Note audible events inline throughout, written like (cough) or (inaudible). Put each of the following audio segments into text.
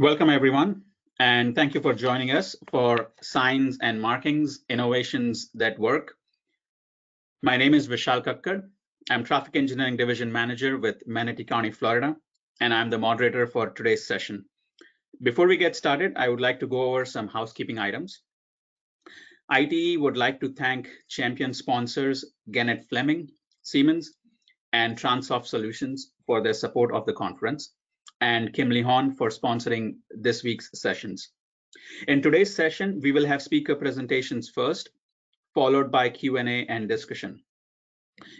Welcome, everyone, and thank you for joining us for Signs and Markings Innovations That Work. My name is Vishal Kakkar. I'm Traffic Engineering Division Manager with Manatee County, Florida, and I'm the moderator for today's session. Before we get started, I would like to go over some housekeeping items. ITE would like to thank champion sponsors Gannett Fleming, Siemens, and Transoft Solutions for their support of the conference and Kimley-Horn for sponsoring this week's sessions. In today's session, we will have speaker presentations first, followed by Q&A and discussion.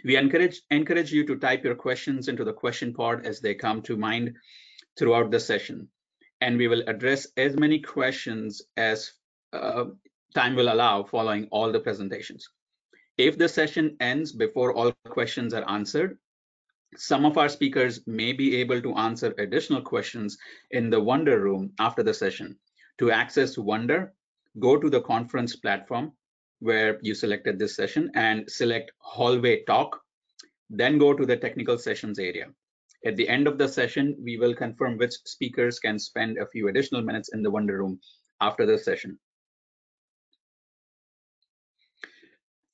We encourage, encourage you to type your questions into the question pod as they come to mind throughout the session. And we will address as many questions as uh, time will allow following all the presentations. If the session ends before all questions are answered, some of our speakers may be able to answer additional questions in the Wonder Room after the session. To access Wonder, go to the conference platform where you selected this session and select Hallway Talk, then go to the Technical Sessions area. At the end of the session, we will confirm which speakers can spend a few additional minutes in the Wonder Room after the session.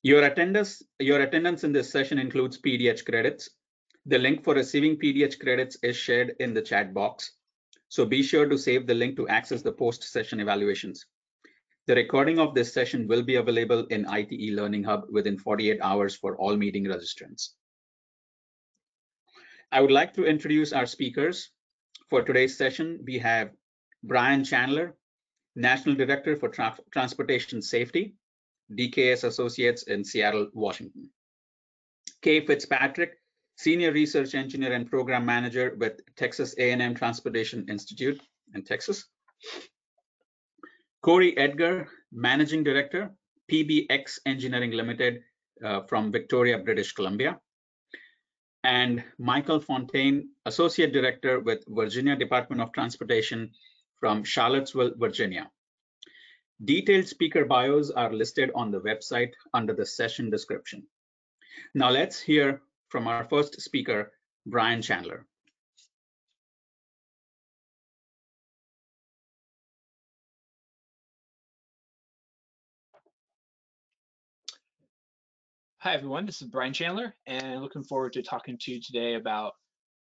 Your attendance, your attendance in this session includes PDH credits. The link for receiving PDH credits is shared in the chat box. So be sure to save the link to access the post-session evaluations. The recording of this session will be available in ITE Learning Hub within 48 hours for all meeting registrants. I would like to introduce our speakers. For today's session, we have Brian Chandler, National Director for Tra Transportation Safety, DKS Associates in Seattle, Washington. Kay Fitzpatrick, Senior Research Engineer and Program Manager with Texas A&M Transportation Institute in Texas. Corey Edgar, Managing Director, PBX Engineering Limited uh, from Victoria, British Columbia. And Michael Fontaine, Associate Director with Virginia Department of Transportation from Charlottesville, Virginia. Detailed speaker bios are listed on the website under the session description. Now let's hear from our first speaker, Brian Chandler. Hi, everyone. This is Brian Chandler, and looking forward to talking to you today about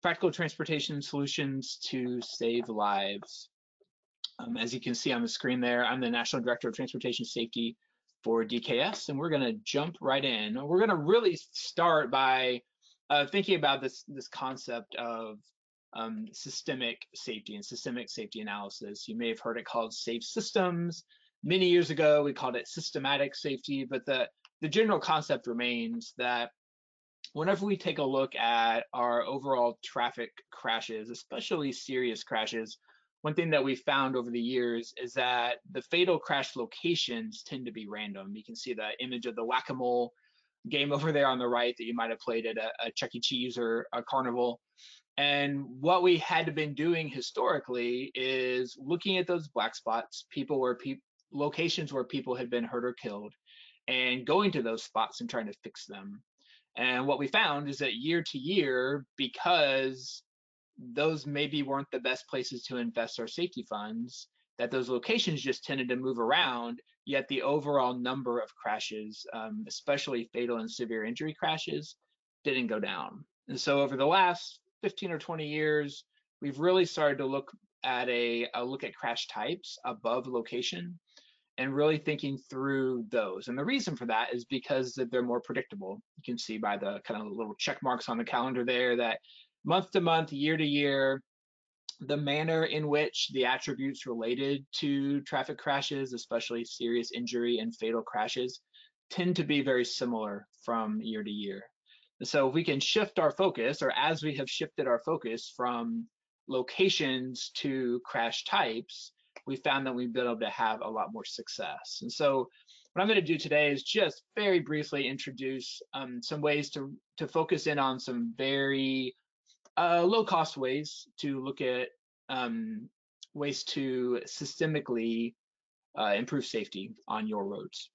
practical transportation solutions to save lives. Um, as you can see on the screen there, I'm the National Director of Transportation Safety for DKS, and we're going to jump right in. We're going to really start by uh, thinking about this this concept of um, systemic safety and systemic safety analysis. You may have heard it called safe systems. Many years ago, we called it systematic safety, but the the general concept remains that whenever we take a look at our overall traffic crashes, especially serious crashes, one thing that we found over the years is that the fatal crash locations tend to be random. You can see the image of the whack-a-mole game over there on the right that you might have played at a, a Chuck E. Cheese or a carnival. And what we had been doing historically is looking at those black spots, people where people locations where people had been hurt or killed, and going to those spots and trying to fix them. And what we found is that year to year, because those maybe weren't the best places to invest our safety funds, that those locations just tended to move around, yet the overall number of crashes, um, especially fatal and severe injury crashes, didn't go down. And so over the last 15 or 20 years, we've really started to look at a, a look at crash types above location and really thinking through those. And the reason for that is because they're more predictable. You can see by the kind of little check marks on the calendar there that month to month, year to year, the manner in which the attributes related to traffic crashes, especially serious injury and fatal crashes, tend to be very similar from year to year. And so if we can shift our focus, or as we have shifted our focus from locations to crash types, we found that we've been able to have a lot more success. And so what I'm going to do today is just very briefly introduce um, some ways to, to focus in on some very uh, low cost ways to look at um, ways to systemically uh, improve safety on your roads.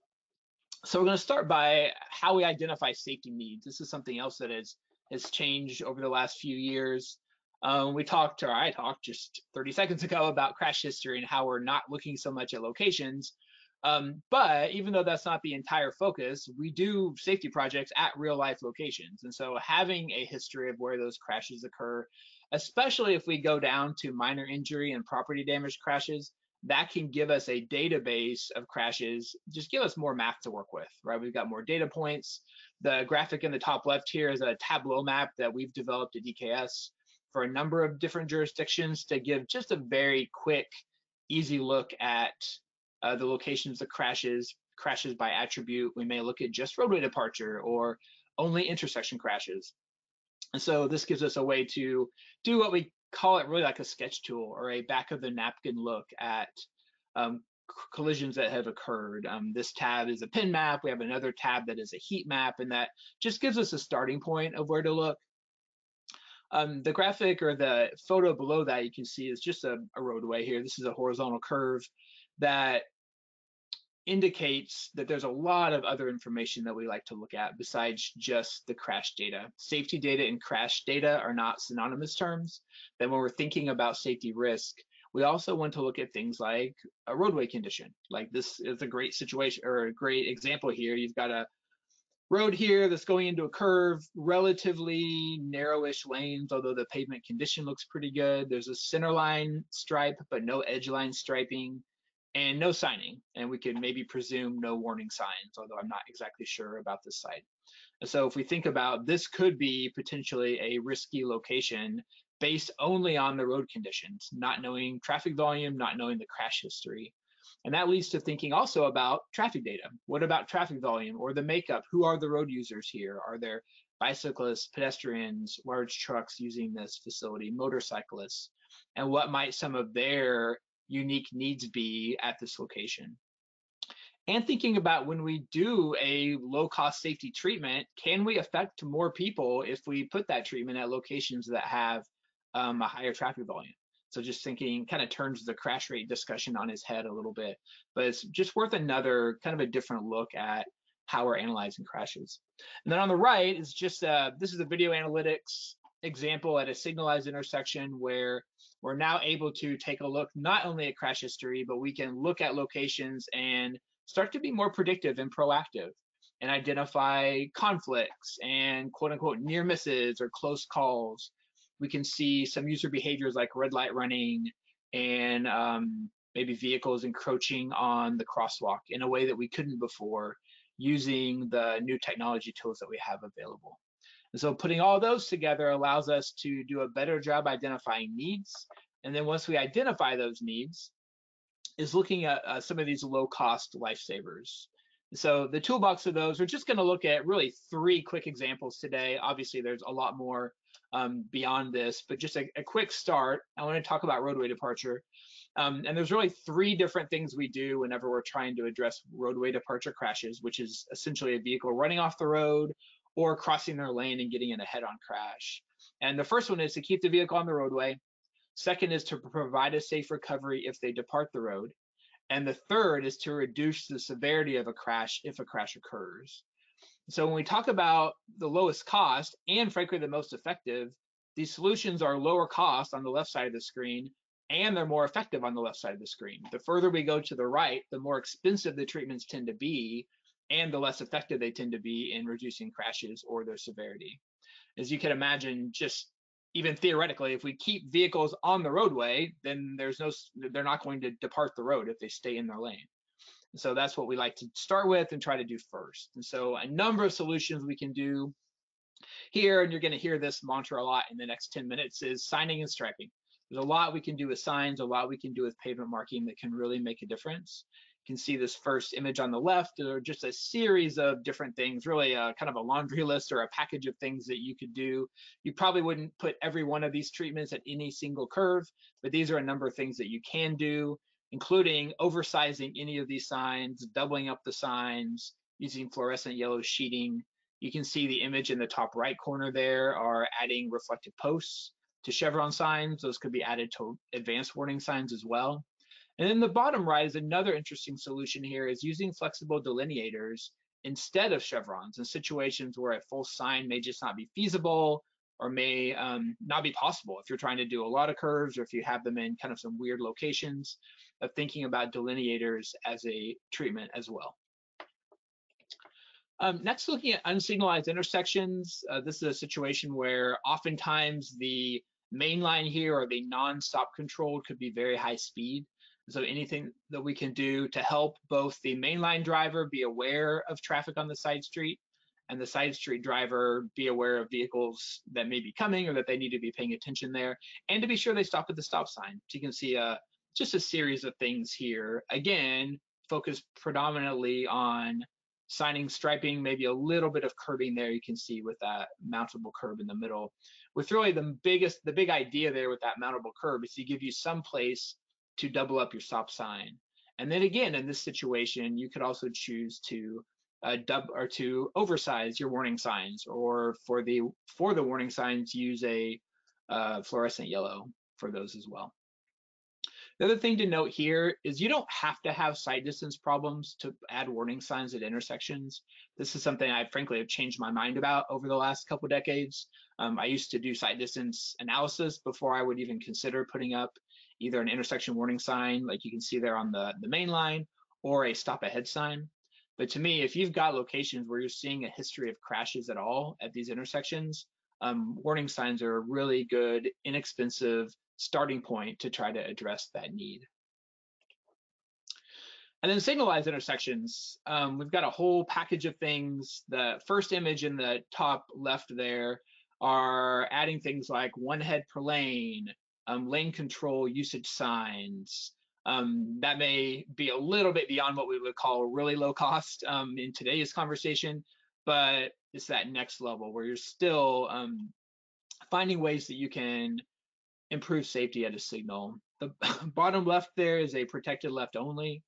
So we're going to start by how we identify safety needs. This is something else that has has changed over the last few years. Um, we talked, or I talked just 30 seconds (laughs) ago about crash history and how we're not looking so much at locations. Um, but even though that's not the entire focus, we do safety projects at real life locations. And so having a history of where those crashes occur, especially if we go down to minor injury and property damage crashes, that can give us a database of crashes, just give us more math to work with, right? We've got more data points. The graphic in the top left here is a Tableau map that we've developed at DKS for a number of different jurisdictions to give just a very quick, easy look at uh, the locations of crashes, crashes by attribute. We may look at just roadway departure or only intersection crashes. And so this gives us a way to do what we call it really like a sketch tool or a back of the napkin look at um, collisions that have occurred. Um, this tab is a pin map. We have another tab that is a heat map, and that just gives us a starting point of where to look. Um, the graphic or the photo below that you can see is just a, a roadway here. This is a horizontal curve that indicates that there's a lot of other information that we like to look at besides just the crash data. Safety data and crash data are not synonymous terms. Then when we're thinking about safety risk, we also want to look at things like a roadway condition. Like this is a great situation or a great example here. You've got a road here that's going into a curve, relatively narrowish lanes, although the pavement condition looks pretty good. There's a center line stripe, but no edge line striping and no signing. And we could maybe presume no warning signs, although I'm not exactly sure about this site. So if we think about this could be potentially a risky location based only on the road conditions, not knowing traffic volume, not knowing the crash history. And that leads to thinking also about traffic data. What about traffic volume or the makeup? Who are the road users here? Are there bicyclists, pedestrians, large trucks using this facility, motorcyclists? And what might some of their unique needs be at this location. And thinking about when we do a low cost safety treatment, can we affect more people if we put that treatment at locations that have um, a higher traffic volume? So just thinking kind of turns the crash rate discussion on his head a little bit, but it's just worth another kind of a different look at how we're analyzing crashes. And then on the right is just, uh, this is a video analytics example at a signalized intersection where we're now able to take a look not only at crash history, but we can look at locations and start to be more predictive and proactive and identify conflicts and quote unquote near misses or close calls. We can see some user behaviors like red light running and um, maybe vehicles encroaching on the crosswalk in a way that we couldn't before using the new technology tools that we have available. And so putting all those together allows us to do a better job identifying needs. And then once we identify those needs, is looking at uh, some of these low cost lifesavers. So the toolbox of those, we're just gonna look at really three quick examples today. Obviously there's a lot more um, beyond this, but just a, a, quick start. I wanna talk about roadway departure. Um, and there's really three different things we do whenever we're trying to address roadway departure crashes, which is essentially a vehicle running off the road or crossing their lane and getting in a head-on crash. And the first one is to keep the vehicle on the roadway. Second is to provide a safe recovery if they depart the road. And the third is to reduce the severity of a crash if a crash occurs. So when we talk about the lowest cost and frankly the most effective, these solutions are lower cost on the left side of the screen and they're more effective on the left side of the screen. The further we go to the right, the more expensive the treatments tend to be and the less effective they tend to be in reducing crashes or their severity. As you can imagine, just even theoretically, if we keep vehicles on the roadway, then there's no, they're not going to depart the road if they stay in their lane. so that's what we like to start with and try to do first. And so a number of solutions we can do here, and you're going to hear this mantra a lot in the next 10 minutes, is signing and striping. There's a lot we can do with signs, a lot we can do with pavement marking that can really make a difference can see this first image on the left or just a series of different things, really a, kind of a laundry (laughs) list or a package of things that you could do. You probably wouldn't put every one of these treatments at any single curve, but these are a number of things that you can do, including oversizing any of these signs, doubling up the signs, using fluorescent yellow sheeting. You can see the image in the top right corner there are adding reflective posts to chevron signs. Those could be added to advanced warning signs as well. And then the bottom right is another interesting solution here is using flexible delineators instead of chevrons in situations where a full sign may just not be feasible or may um, not be possible if you're trying to do a lot of curves or if you have them in kind of some weird locations of thinking about delineators as a treatment as well. Um, next, looking at unsignalized intersections, uh, this is a situation where oftentimes the main line here or the non-stop control could be very high speed. So anything that we can do to help both the mainline driver be aware of traffic on the side street and the side street driver be aware of vehicles that may be coming or that they need to be paying attention there and to be sure they stop at the stop sign. So you can see uh, just a series of things here. Again, focus predominantly on signing striping, maybe a little bit of curbing there you can see with that mountable curb in the middle. With really the biggest, the big idea there with that mountable curb is to give you some place to double up your stop sign. And then again, in this situation, you could also choose to uh, dub or to oversize your warning signs, or for the for the warning signs, use a uh, fluorescent yellow for those as well. The other thing to note here is you don't have to have sight distance problems to add warning signs at intersections. This is something I frankly have changed my mind about over the last couple decades. Um, I used to do sight distance analysis before I would even consider putting up either an intersection warning sign, like you can see there on the, the main line, or a stop ahead sign. But to me, if you've got locations where you're seeing a history of crashes at all at these intersections, um, warning signs are a really good, inexpensive starting point to try to address that need. And then signalized intersections, um, we've got a whole package of things. The first image in the top left there are adding things like one head per lane, um, lane control usage signs. Um, that may be a little bit beyond what we would call really low cost um, in today's conversation, but it's that next level where you're still um, finding ways that you can improve safety at a signal. The (laughs) bottom left there is a protected left only.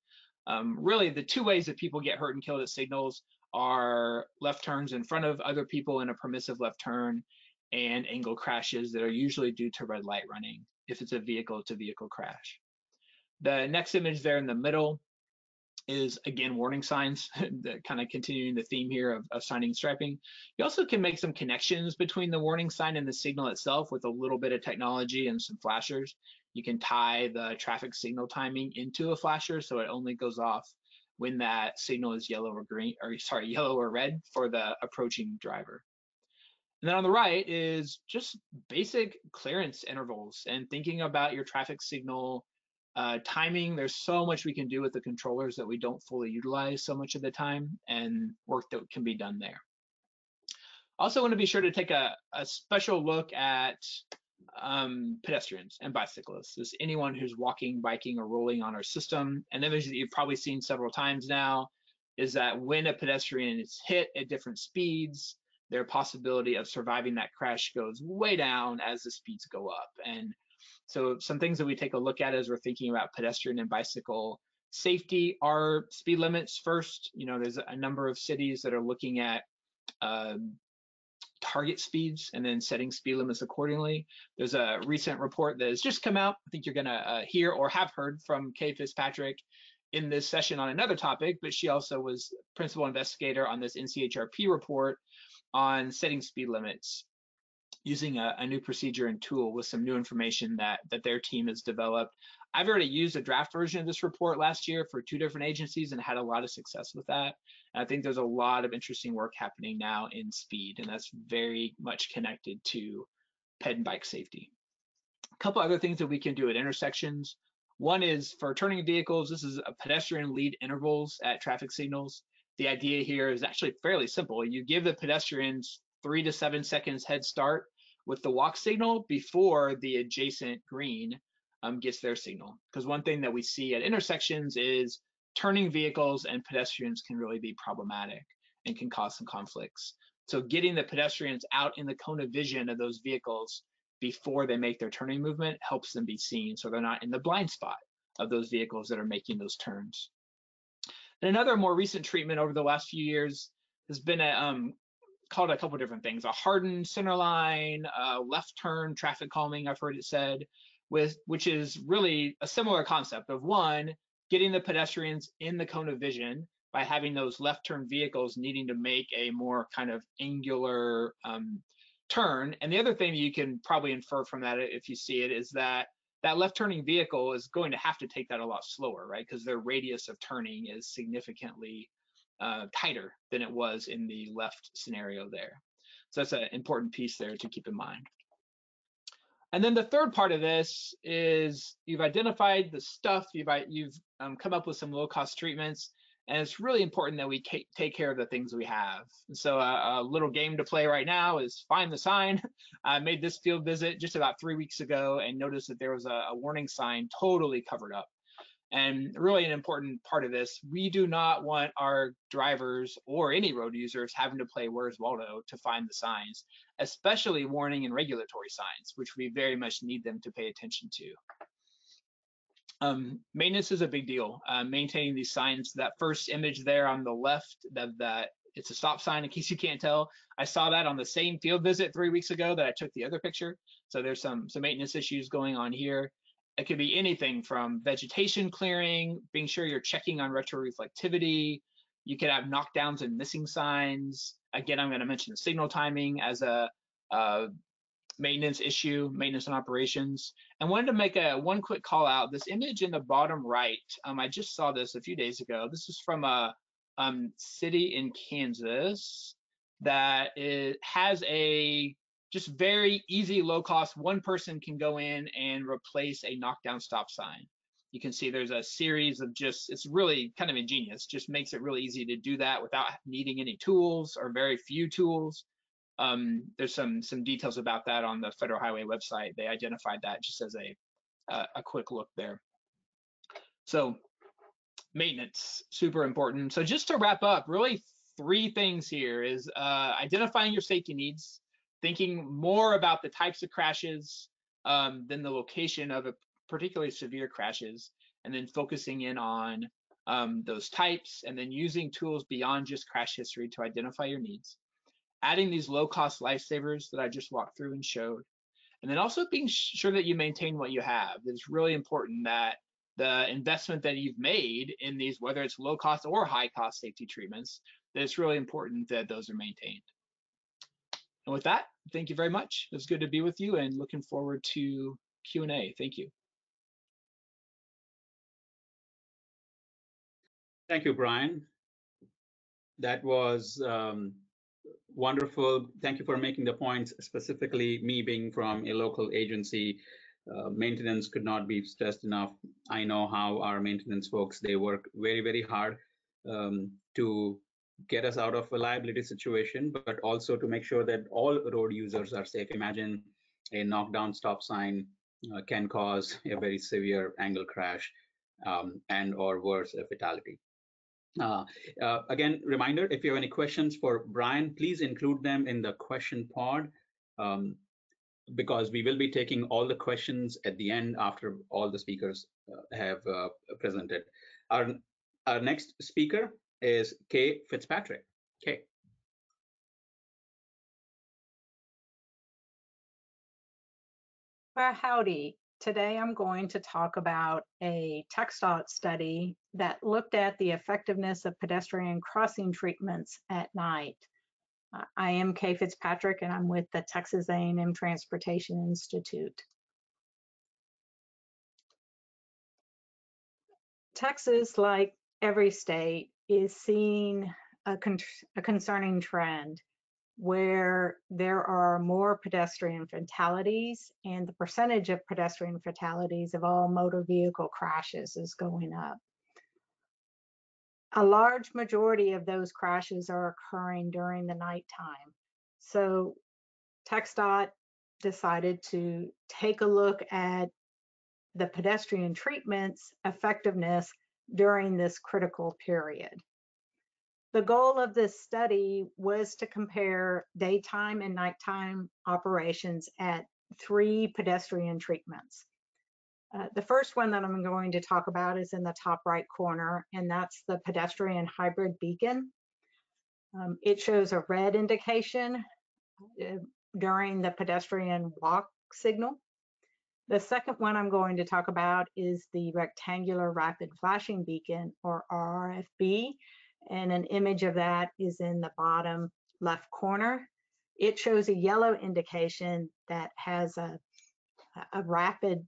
Um, really, the two ways that people get hurt and killed at signals are left turns in front of other people in a permissive left turn and angle crashes that are usually due to red light running if it's a vehicle to vehicle crash. The next image there in the middle is again warning signs, (laughs) kind of continuing the theme here of, of signing and striping. You also can make some connections between the warning sign and the signal itself with a little bit of technology and some flashers. You can tie the traffic signal timing into a flasher so it only goes off when that signal is yellow or green, or sorry, (laughs) yellow or red for the approaching driver. And then on the right is just basic clearance intervals and thinking about your traffic signal uh, timing, there's so much we can do with the controllers that we don't fully utilize so much of the time and work that can be done there. Also want to be sure to take a, a special look at um, pedestrians and bicyclists. Just anyone who's walking, biking, or rolling on our system. An image that you've probably seen several times now is that when a pedestrian is hit at different speeds, their possibility of surviving that crash goes way down as the speeds go up. And so some things that we take a look at as we're thinking about pedestrian and bicycle safety are speed limits first. You know, there's a number of cities that are looking at um, target speeds and then setting speed limits accordingly. There's a recent report that has just come out. I think you're going to uh, hear or have heard from Kay Fitzpatrick in this session on another topic, but she also was principal investigator on this NCHRP report on setting speed limits using a, a, new procedure and tool with some new information that that their team has developed. I've already used a draft version of this report last year for two different agencies and had a lot of success with that. And I think there's a lot of interesting work happening now in speed, and that's very much connected to ped and bike safety. A couple other things that we can do at intersections. One is for turning vehicles, this is a pedestrian lead intervals at traffic signals. The idea here is actually fairly simple. You give the pedestrians three to seven seconds head start with the walk signal before the adjacent green um, gets their signal. Because one thing that we see at intersections is turning vehicles and pedestrians can really be problematic and can cause some conflicts. So getting the pedestrians out in the cone of vision of those vehicles before they make their turning movement helps them be seen so they're not in the blind spot of those vehicles that are making those turns. And another more recent treatment over the last few years has been a um, called a couple different things: a hardened center line, left turn traffic calming. I've heard it said, with which is really a similar concept of one getting the pedestrians in the cone of vision by having those left turn vehicles needing to make a more kind of angular um, turn. And the other thing you can probably infer from that, if you see it, is that that left turning vehicle is going to have to take that a lot slower, right? Because their radius of turning is significantly uh, tighter than it was in the left scenario there. So that's an important piece there to keep in mind. And then the third part of this is you've identified the stuff, you've, you've um, come up with some low cost treatments, and it's really important that we take care of the things we have. So uh, a little game to play right now is find the sign. (laughs) I made this field visit just about three weeks ago and noticed that there was a, a warning sign totally covered up. And really an important part of this, we do not want our drivers or any road users having to play Where's Waldo to find the signs, especially warning and regulatory signs, which we very much need them to pay attention to. Um, maintenance is a big deal. Uh, maintaining these signs, that first image there on the left, that, that it's a stop sign in case you can't tell. I saw that on the same field visit three weeks ago that I took the other picture. So there's some, some maintenance issues going on here. It could be anything from vegetation clearing, being sure you're checking on retroreflectivity. You could have knockdowns and missing signs. Again, I'm going to mention signal timing as a, a maintenance issue, maintenance and operations. And wanted to make a one quick call out. This image in the bottom right, um, I just saw this a few days ago. This is from a um, city in Kansas that it has a just very easy, low cost. One person can go in and replace a knockdown stop sign. You can see there's a series of just, it's really kind of ingenious, just makes it really easy to do that without needing any tools or very few tools. Um, there's some some details about that on the Federal Highway website. They identified that just as a a, a quick look there. So maintenance, super important. So just to wrap up, really three things here is uh, identifying your safety needs, thinking more about the types of crashes um, than the location of a particularly severe crashes, and then focusing in on um, those types, and then using tools beyond just crash history to identify your needs adding these low cost lifesavers that I just walked through and showed. And then also being sure that you maintain what you have. It's really important that the investment that you've made in these, whether it's low cost or high cost safety treatments, that it's really important that those are maintained. And with that, thank you very much. It was good to be with you and looking forward to Q&A. Thank you. Thank you, Brian. That was um, wonderful. Thank you for making the points. Specifically, me being from a local agency, uh, maintenance could not be stressed enough. I know how our maintenance folks they work very very hard um, to get us out of a liability situation, but also to make sure that all road users are safe. Imagine a knockdown stop sign uh, can cause a very severe angle crash um, and or worse, a fatality. Uh, uh, again, reminder, if you have any questions for Brian, please include them in the question pod um, because we will be taking all the questions at the end after all the speakers uh, have uh, presented. Our, our next speaker is Kay Fitzpatrick. Kay. Well, howdy. Today I'm going to talk about a TxDOT study that looked at the effectiveness of pedestrian crossing treatments at night. Uh, I am Kay Fitzpatrick and I'm with the Texas A&M Transportation Institute. Texas, like every state, is seeing a, con a concerning trend where there are more pedestrian fatalities and the percentage of pedestrian fatalities of all motor vehicle crashes is going up. A large majority of those crashes are occurring during the nighttime. So TxDOT decided to take a look at the pedestrian treatments effectiveness during this critical period. The goal of this study was to compare daytime and nighttime operations at three pedestrian treatments. Uh, the first one that I'm going to talk about is in the top right corner, and that's the pedestrian hybrid beacon. Um, it shows a red indication uh, during the pedestrian walk signal. The second one I'm going to talk about is the rectangular rapid flashing beacon, or RFB, and an image of that is in the bottom left corner. it shows a yellow indication that has a, a rapid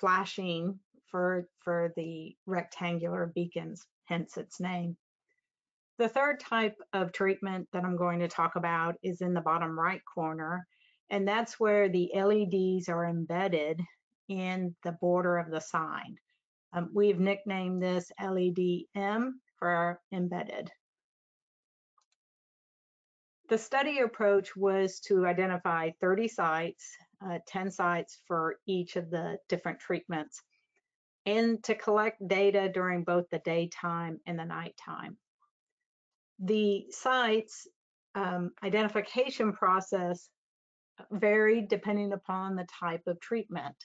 flashing for, for the rectangular beacons, hence its name. The third type of treatment that I'm going to talk about is in the bottom right corner, and that's where the LEDs are embedded in the border of the sign. Um, we've nicknamed this LED-M for embedded. The study approach was to identify 30 sites, uh, 10 sites for each of the different treatments, and to collect data during both the daytime and the nighttime. The sites um, identification process varied depending upon the type of treatment.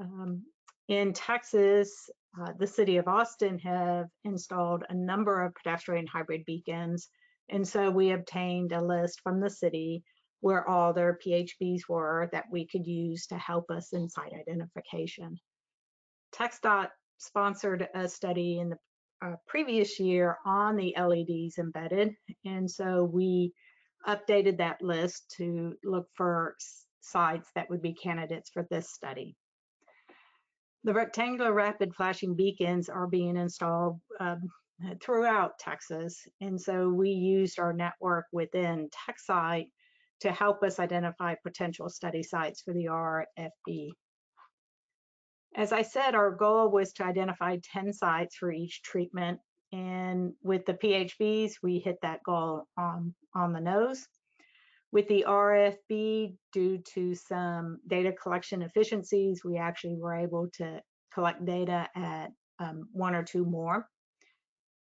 Um, in Texas, uh, the city of Austin have installed a number of pedestrian hybrid beacons. And so we obtained a list from the city where all their PHBs were that we could use to help us in site identification. TxDOT sponsored a study in the uh, previous year on the LEDs embedded. And so we updated that list to look for sites that would be candidates for this study. The rectangular rapid flashing beacons are being installed um, throughout Texas. And so we used our network within TxDOT to help us identify potential study sites for the RFB. As I said, our goal was to identify 10 sites for each treatment. And with the PHBs, we hit that goal on, on the nose. With the RFB, due to some data collection efficiencies, we actually were able to collect data at um, one or two more.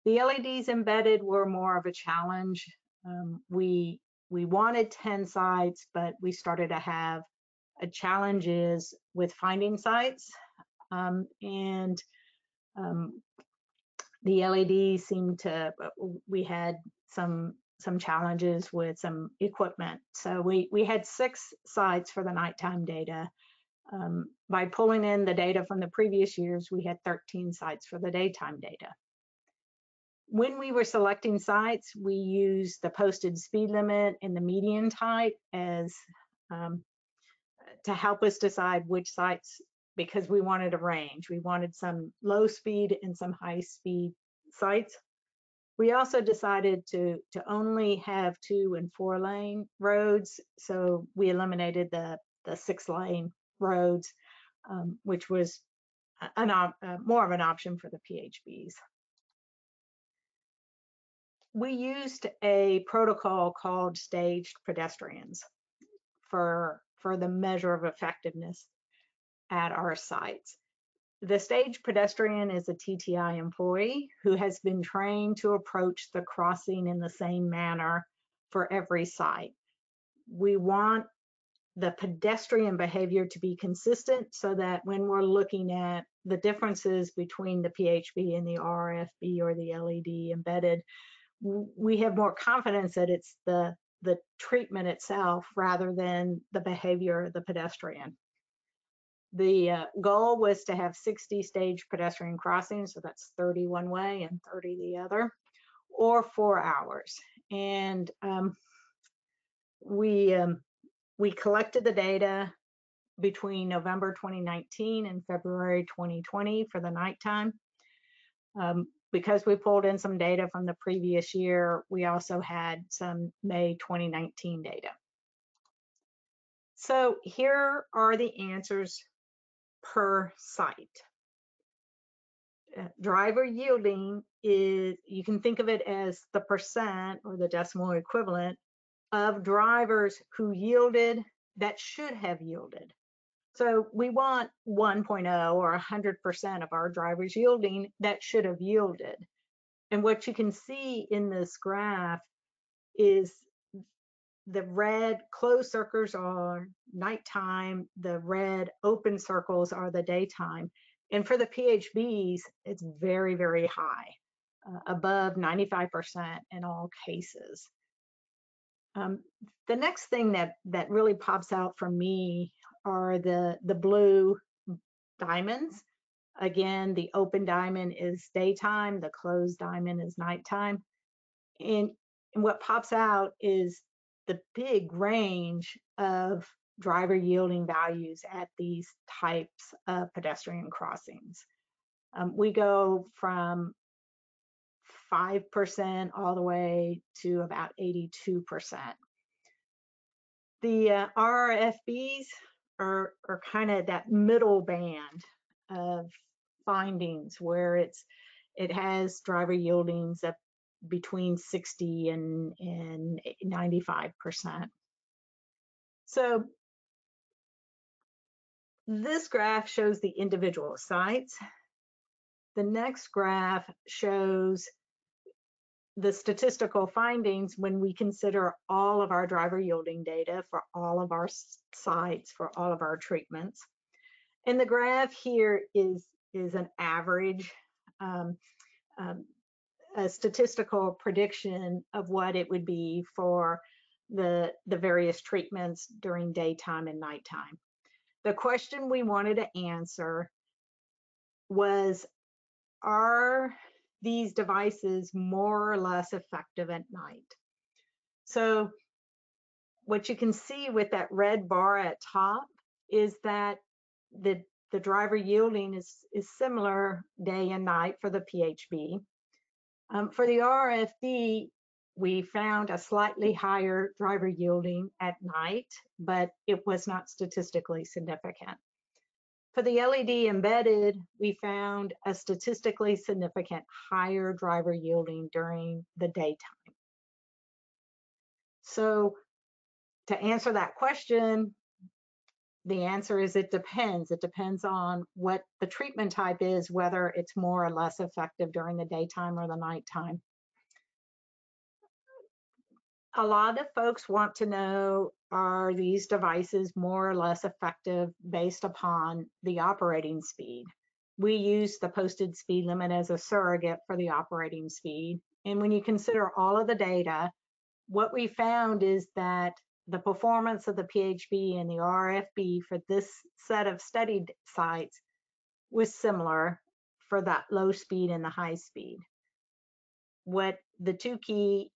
The LEDs embedded were more of a challenge. Um, we we wanted 10 sites, but we started to have challenges with finding sites. Um, and um, the LED seemed to, uh, we had some some challenges with some equipment. So we, we had six sites for the nighttime data. Um, by pulling in the data from the previous years, we had 13 sites for the daytime data. When we were selecting sites, we used the posted speed limit and the median type as um, to help us decide which sites, because we wanted a range. We wanted some low speed and some high speed sites. We also decided to, to only have two and four lane roads. So we eliminated the, the six lane roads, um, which was an, uh, more of an option for the PHBs. We used a protocol called staged pedestrians for, for the measure of effectiveness at our sites. The stage pedestrian is a TTI employee who has been trained to approach the crossing in the same manner for every site. We want the pedestrian behavior to be consistent so that when we're looking at the differences between the PHB and the RFB or the LED embedded, we have more confidence that it's the, the treatment itself rather than the behavior of the pedestrian. The uh, goal was to have 60 stage pedestrian crossings, so that's 30 one way and 30 the other, or four hours. And um, we um, we collected the data between November 2019 and February 2020 for the nighttime. Um, because we pulled in some data from the previous year, we also had some May 2019 data. So here are the answers per site. Uh, driver yielding is, you can think of it as the percent or the decimal equivalent of drivers who yielded that should have yielded. So we want 1.0 or 100% of our drivers yielding that should have yielded. And what you can see in this graph is the red closed circles are nighttime, the red open circles are the daytime. And for the PHBs, it's very, very high, uh, above 95% in all cases. Um, the next thing that, that really pops out for me are the, the blue diamonds. Again, the open diamond is daytime, the closed diamond is nighttime. And, and what pops out is the big range of driver yielding values at these types of pedestrian crossings. Um, we go from 5% all the way to about 82%. The uh, RRFBs are, are kind of that middle band of findings where it's it has driver yieldings up between 60 and, and 95%. So this graph shows the individual sites. The next graph shows the statistical findings when we consider all of our driver yielding data for all of our sites, for all of our treatments. And the graph here is, is an average, um, um, a statistical prediction of what it would be for the, the various treatments during daytime and nighttime. The question we wanted to answer was, are these devices more or less effective at night? So what you can see with that red bar at top is that the, the driver yielding is, is similar day and night for the PHB. Um, for the RFD, we found a slightly higher driver yielding at night, but it was not statistically significant. For the LED embedded, we found a statistically significant higher driver yielding during the daytime. So to answer that question, the answer is it depends. It depends on what the treatment type is, whether it's more or less effective during the daytime or the nighttime a lot of folks want to know are these devices more or less effective based upon the operating speed? We use the posted speed limit as a surrogate for the operating speed. And when you consider all of the data, what we found is that the performance of the PHB and the RFB for this set of studied sites was similar for that low speed and the high speed. What the two key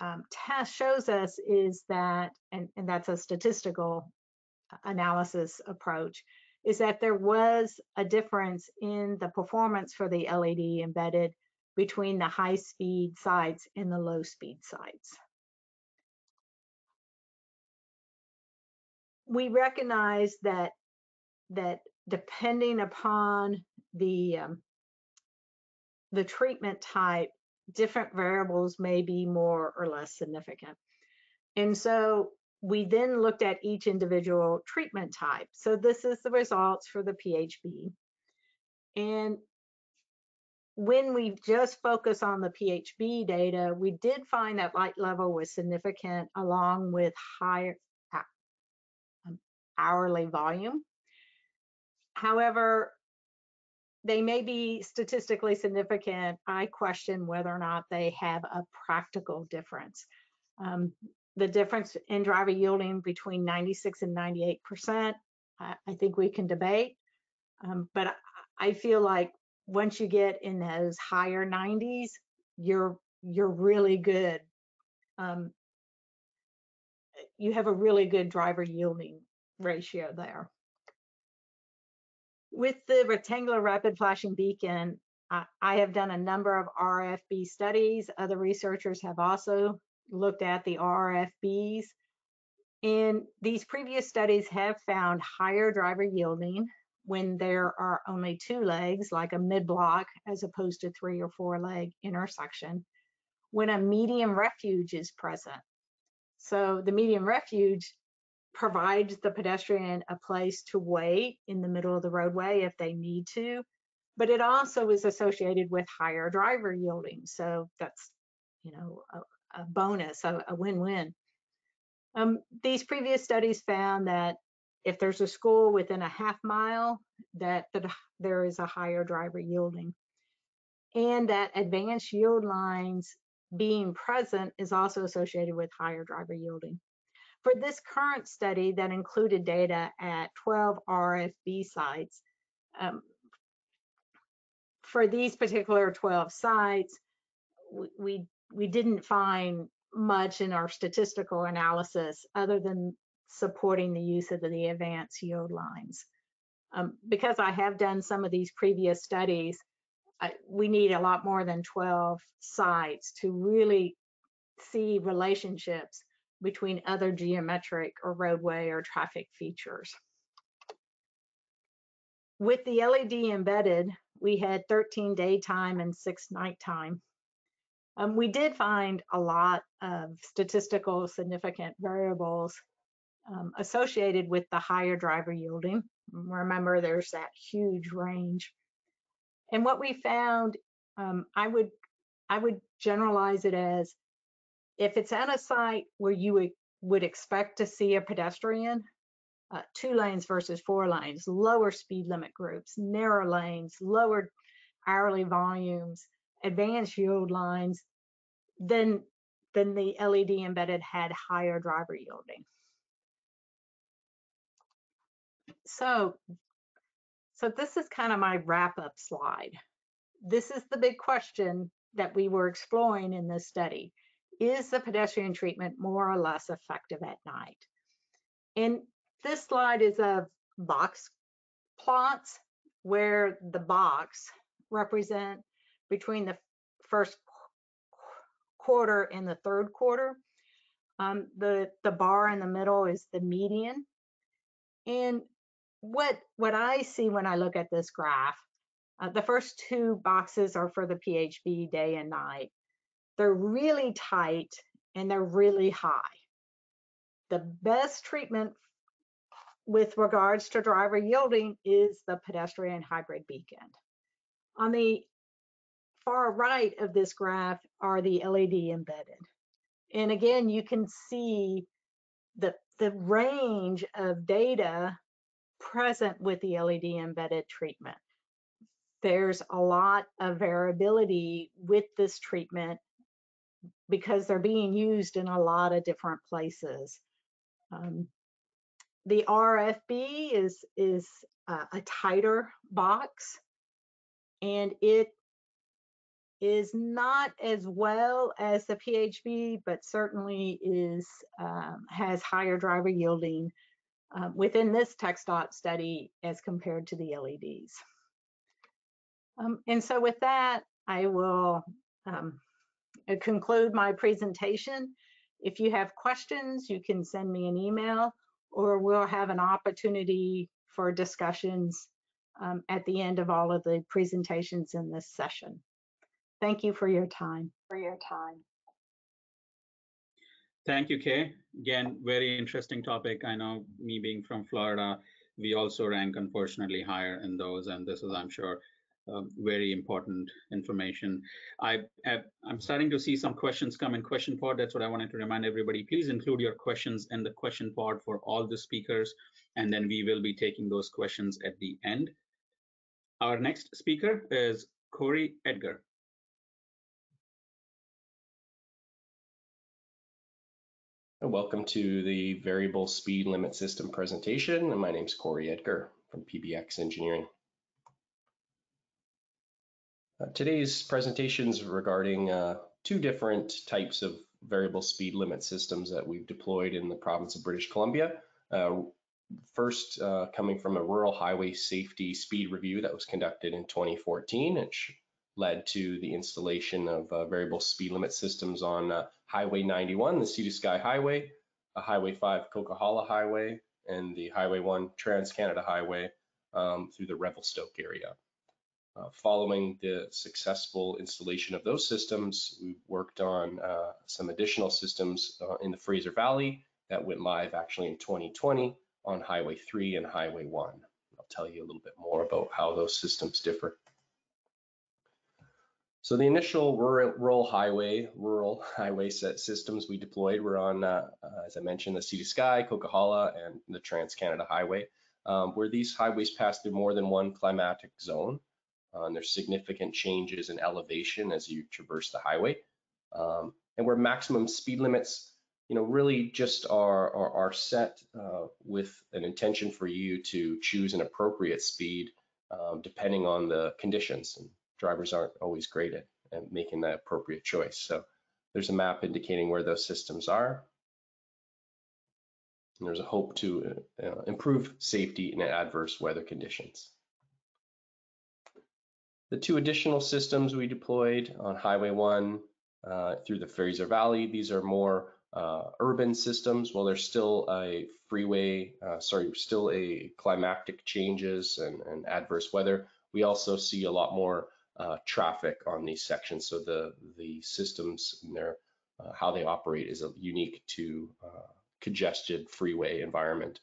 um, test shows us is that, and, and that's a statistical analysis approach, is that there was a difference in the performance for the LED embedded between the high speed sites and the low speed sites. We recognize that that depending upon the um, the treatment type, different variables may be more or less significant. And so we then looked at each individual treatment type. So this is the results for the PHB. And when we just focus on the PHB data, we did find that light level was significant along with higher um, hourly volume. However, they may be statistically significant. I question whether or not they have a practical difference. Um, the difference in driver yielding between 96 and 98 percent, I, think we can debate. Um, but I, I feel like once you get in those higher 90s, you're you're really good. Um, you have a really good driver yielding ratio there. With the rectangular rapid flashing beacon, I, I have done a number of RFB studies. Other researchers have also looked at the RFBs. And these previous studies have found higher driver yielding when there are only two legs, like a mid-block, as opposed to three or four leg intersection, when a median refuge is present. So the median refuge provides the pedestrian a place to wait in the middle of the roadway if they need to, but it also is associated with higher driver yielding. So that's, you know, a, a bonus, a, a win-win. Um, these previous studies found that if there's a school within a half mile, that, that there is a higher driver yielding. And that advanced yield lines being present is also associated with higher driver yielding. For this current study that included data at 12 RFB sites, um, for these particular 12 sites, we, we, didn't find much in our statistical analysis other than supporting the use of the advanced yield lines. Um, because I have done some of these previous studies, I, we need a lot more than 12 sites to really see relationships between other geometric or roadway or traffic features. With the LED embedded, we had 13 daytime and six nighttime. Um, we did find a lot of statistical significant variables um, associated with the higher driver yielding. Remember, there's that huge range. And what we found, um, I would I would generalize it as if it's at a site where you would, expect to see a pedestrian, uh, two lanes versus four lanes, lower speed limit groups, narrow lanes, lower hourly volumes, advanced yield lines, then, then the LED embedded had higher driver yielding. So, so this is kind of my wrap up slide. This is the big question that we were exploring in this study. Is the pedestrian treatment more or less effective at night? And this slide is of box plots where the box represent between the first quarter and the third quarter. Um, the, the bar in the middle is the median. And what, what I see when I look at this graph, uh, the first two boxes are for the PHB day and night. They're really tight and they're really high. The best treatment with regards to driver yielding is the pedestrian hybrid beacon. On the far right of this graph are the LED embedded. And again, you can see the, the range of data present with the LED embedded treatment. There's a lot of variability with this treatment because they're being used in a lot of different places. Um, the RFB is, is uh, a tighter box and it is not as well as the PHB, but certainly is um, has higher driver yielding uh, within this TxDOT study as compared to the LEDs. Um, and so with that, I will um, conclude my presentation. If you have questions, you can send me an email or we'll have an opportunity for discussions um, at the end of all of the presentations in this session. Thank you for your time. For your time. Thank you, Kay. Again, very interesting topic. I know me being from Florida, we also rank unfortunately higher in those, and this is, I'm sure, uh, very important information. I, I'm starting to see some questions come in question pod. That's what I wanted to remind everybody. Please include your questions in the question pod for all the speakers, and then we will be taking those questions at the end. Our next speaker is Corey Edgar. Welcome to the Variable Speed Limit System presentation. My name is Corey Edgar from PBX Engineering. Uh, today's presentation is regarding uh, two different types of variable speed limit systems that we've deployed in the province of British Columbia. Uh, first, uh, coming from a rural highway safety speed review that was conducted in 2014, which led to the installation of uh, variable speed limit systems on uh, Highway 91, the Sea to Sky Highway, Highway 5 Coquihalla Highway, and the Highway 1 Trans-Canada Highway um, through the Revelstoke area. Uh, following the successful installation of those systems, we worked on uh, some additional systems uh, in the Fraser Valley that went live actually in 2020 on Highway 3 and Highway 1. I'll tell you a little bit more about how those systems differ. So the initial rural, rural highway, rural (laughs) highway set systems we deployed were on, uh, uh, as I mentioned, the Sea to Sky, Coquihalla, and the Trans-Canada Highway, um, where these highways pass through more than one climatic zone. Uh, and there's significant changes in elevation as you traverse the highway. Um, and where maximum speed limits, you know, really just are, are, are set uh, with an intention for you to choose an appropriate speed um, depending on the conditions. And drivers aren't always great at, at making that appropriate choice. So There's a map indicating where those systems are. And there's a hope to uh, improve safety in adverse weather conditions. The two additional systems we deployed on Highway 1 uh, through the Fraser Valley, these are more uh, urban systems. Well, there's still a freeway, uh, sorry, still a climatic changes and, and, adverse weather. We also see a lot more uh, traffic on these sections. So the, the systems and their, uh, how they operate is unique to uh, congested freeway environment.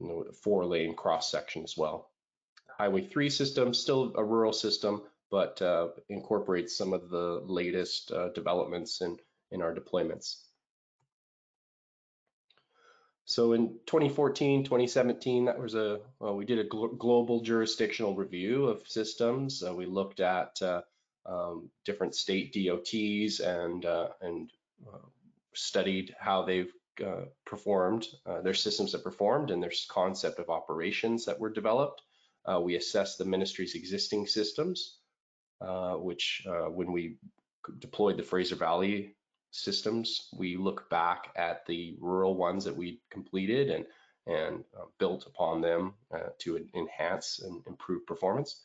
You know, four lane cross section as well. Highway 3 system, still a rural system, but uh, incorporates some of the latest uh, developments in, in our deployments. So in 2014, 2017, that was a, well, we did a gl global jurisdictional review of systems. Uh, we looked at uh, um, different state DOTs and, uh, and uh, studied how they've performed, their systems that performed and their concept of operations that were developed. Uh, we assessed the ministry's existing systems, uh, which uh, when we deployed the Fraser Valley systems, we look back at the rural ones that we completed and, and uh, built upon them to enhance and improve performance.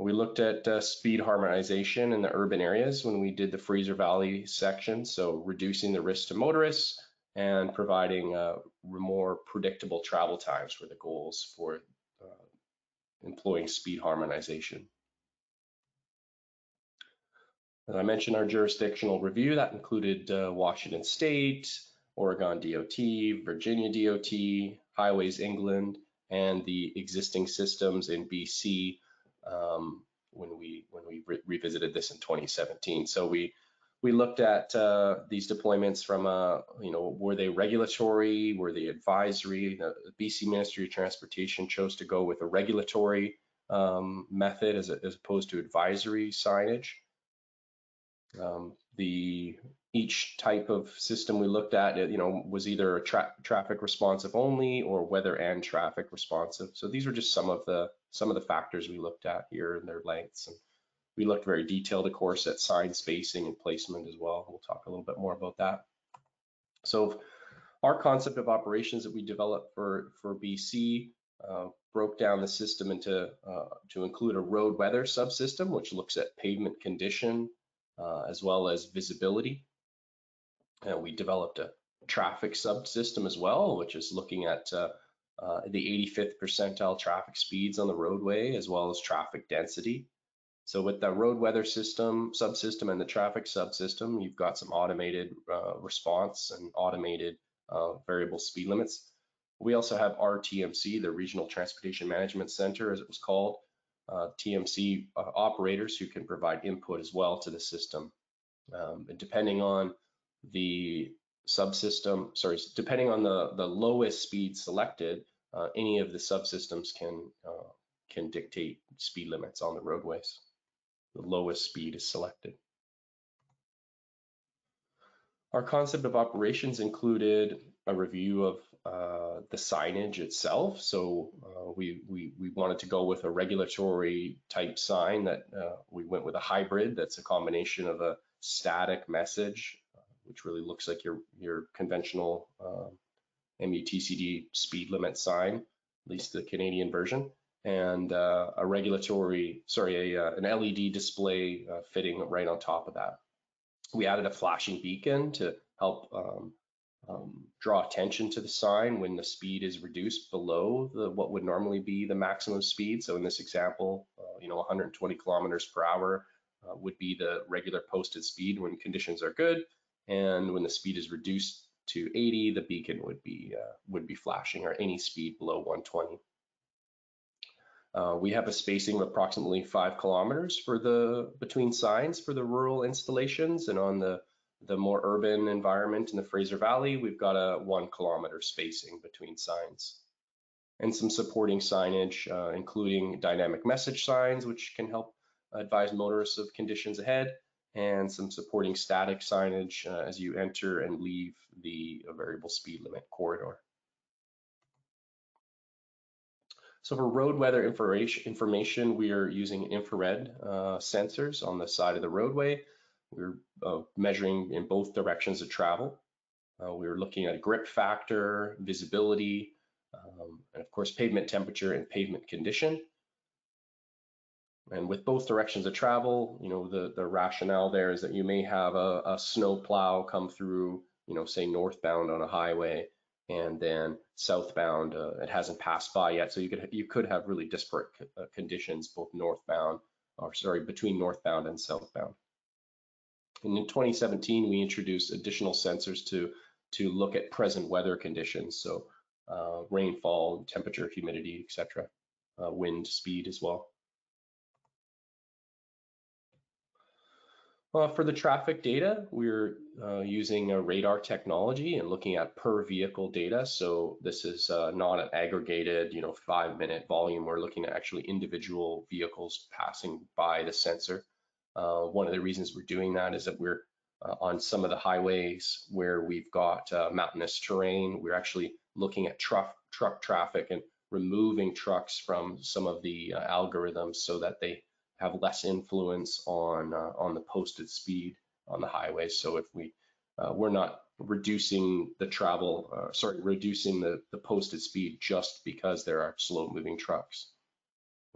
We looked at uh, speed harmonization in the urban areas when we did the Fraser Valley section, so reducing the risk to motorists and providing uh, more predictable travel times were the goals for uh, employing speed harmonization. As I mentioned, our jurisdictional review, that included uh, Washington State, Oregon DOT, Virginia DOT, Highways England, and the existing systems in BC um, when we when we re revisited this in 2017. So we we looked at uh, these deployments from a you know were they regulatory, were they advisory? The BC Ministry of Transportation chose to go with a regulatory um, method as, a, as opposed to advisory signage. Um, the each type of system we looked at, you know, was either a tra traffic responsive only or weather and traffic responsive. So these are just some of the some of the factors we looked at here and their lengths. And we looked very detailed, of course, at sign spacing and placement as well. We'll talk a little bit more about that. So our concept of operations that we developed for, for BC uh, broke down the system into uh, to include a road weather subsystem, which looks at pavement condition uh, as well as visibility. And we developed a traffic subsystem as well, which is looking at uh, uh, the 85th percentile traffic speeds on the roadway, as well as traffic density. So with the road weather system, subsystem, and the traffic subsystem, you've got some automated uh, response and automated uh, variable speed limits. We also have RTMC, the Regional Transportation Management Center, as it was called, uh, TMC uh, operators who can provide input as well to the system. Um, and depending on the subsystem, sorry, depending on the, the lowest speed selected, uh, any of the subsystems can, uh, can dictate speed limits on the roadways. The lowest speed is selected. Our concept of operations included a review of uh, the signage itself. So uh, we, we, we wanted to go with a regulatory type sign that uh, we went with a hybrid that's a combination of a static message which really looks like your, your conventional uh, MUTCD speed limit sign, at least the Canadian version, and uh, a regulatory, sorry, a, uh, an LED display uh, fitting right on top of that. We added a flashing beacon to help um, um, draw attention to the sign when the speed is reduced below the what would normally be the maximum speed. So in this example, uh, you know, 120 kilometers per hour uh, would be the regular posted speed when conditions are good. And when the speed is reduced to 80, the beacon would be uh, would be flashing or any speed below 120. Uh, we have a spacing of approximately five kilometers for the between signs for the rural installations, and on the the more urban environment in the Fraser Valley, we've got a one kilometer spacing between signs. And some supporting signage, uh, including dynamic message signs, which can help advise motorists of conditions ahead, and some supporting static signage uh, as you enter and leave the variable speed limit corridor. So for road weather information, we are using infrared uh, sensors on the side of the roadway. we're uh, measuring in both directions of travel. Uh, we are looking at grip factor, visibility, um, and of course pavement temperature and pavement condition. And with both directions of travel, you know, the, the rationale there is that you may have a, a snow plow come through, you know, say northbound on a highway, and then southbound, uh, it hasn't passed by yet. So you could you could have really disparate uh, conditions both northbound, or sorry, between northbound and southbound. And in 2017, we introduced additional sensors to to look at present weather conditions, so uh, rainfall, temperature, humidity, etc., uh, wind speed as well. Uh, for the traffic data, we're uh, using a radar technology and looking at per vehicle data. So this is uh, not an aggregated, you know, five minute volume. We're looking at actually individual vehicles passing by the sensor. Uh, one of the reasons we're doing that is that we're uh, on some of the highways where we've got mountainous terrain. We're actually looking at truck truck traffic and removing trucks from some of the algorithms so that they have less influence on uh, on the posted speed on the highway. So if we uh, we're not reducing the travel, uh, sorry, reducing the the posted speed just because there are slow moving trucks.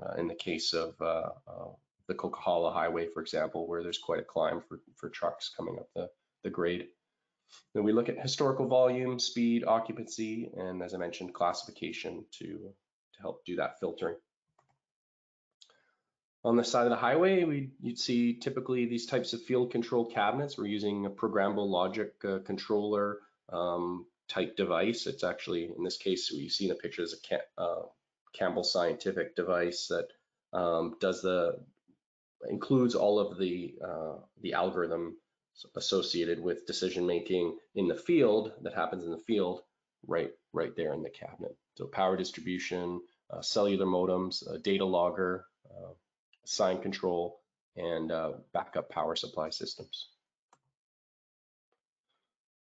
Uh, in the case of uh, uh, the Coquihalla Highway, for example, where there's quite a climb for for trucks coming up the the grade. Then we look at historical volume, speed, occupancy, and as I mentioned, classification to to help do that filtering. On the side of the highway, we, you'd see typically these types of field control cabinets. We're using a programmable logic uh, controller um, type device. It's actually, in this case, we see in the picture is a uh, Campbell Scientific device that um, does the, includes all of the, uh, the algorithm associated with decision making in the field that happens in the field right, right there in the cabinet. So power distribution, uh, cellular modems, data logger, uh, sign control, and uh, backup power supply systems.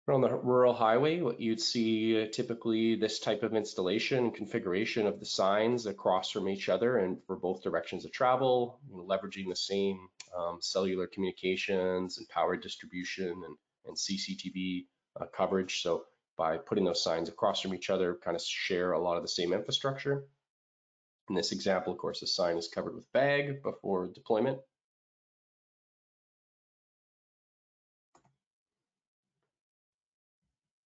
On the rural highway, what you'd see uh, typically this type of installation configuration of the signs across from each other and for both directions of travel, leveraging the same um, cellular communications and power distribution and, and CCTV uh, coverage. So by putting those signs across from each other, kind of share a lot of the same infrastructure. In this example, of course, the sign is covered with bag before deployment.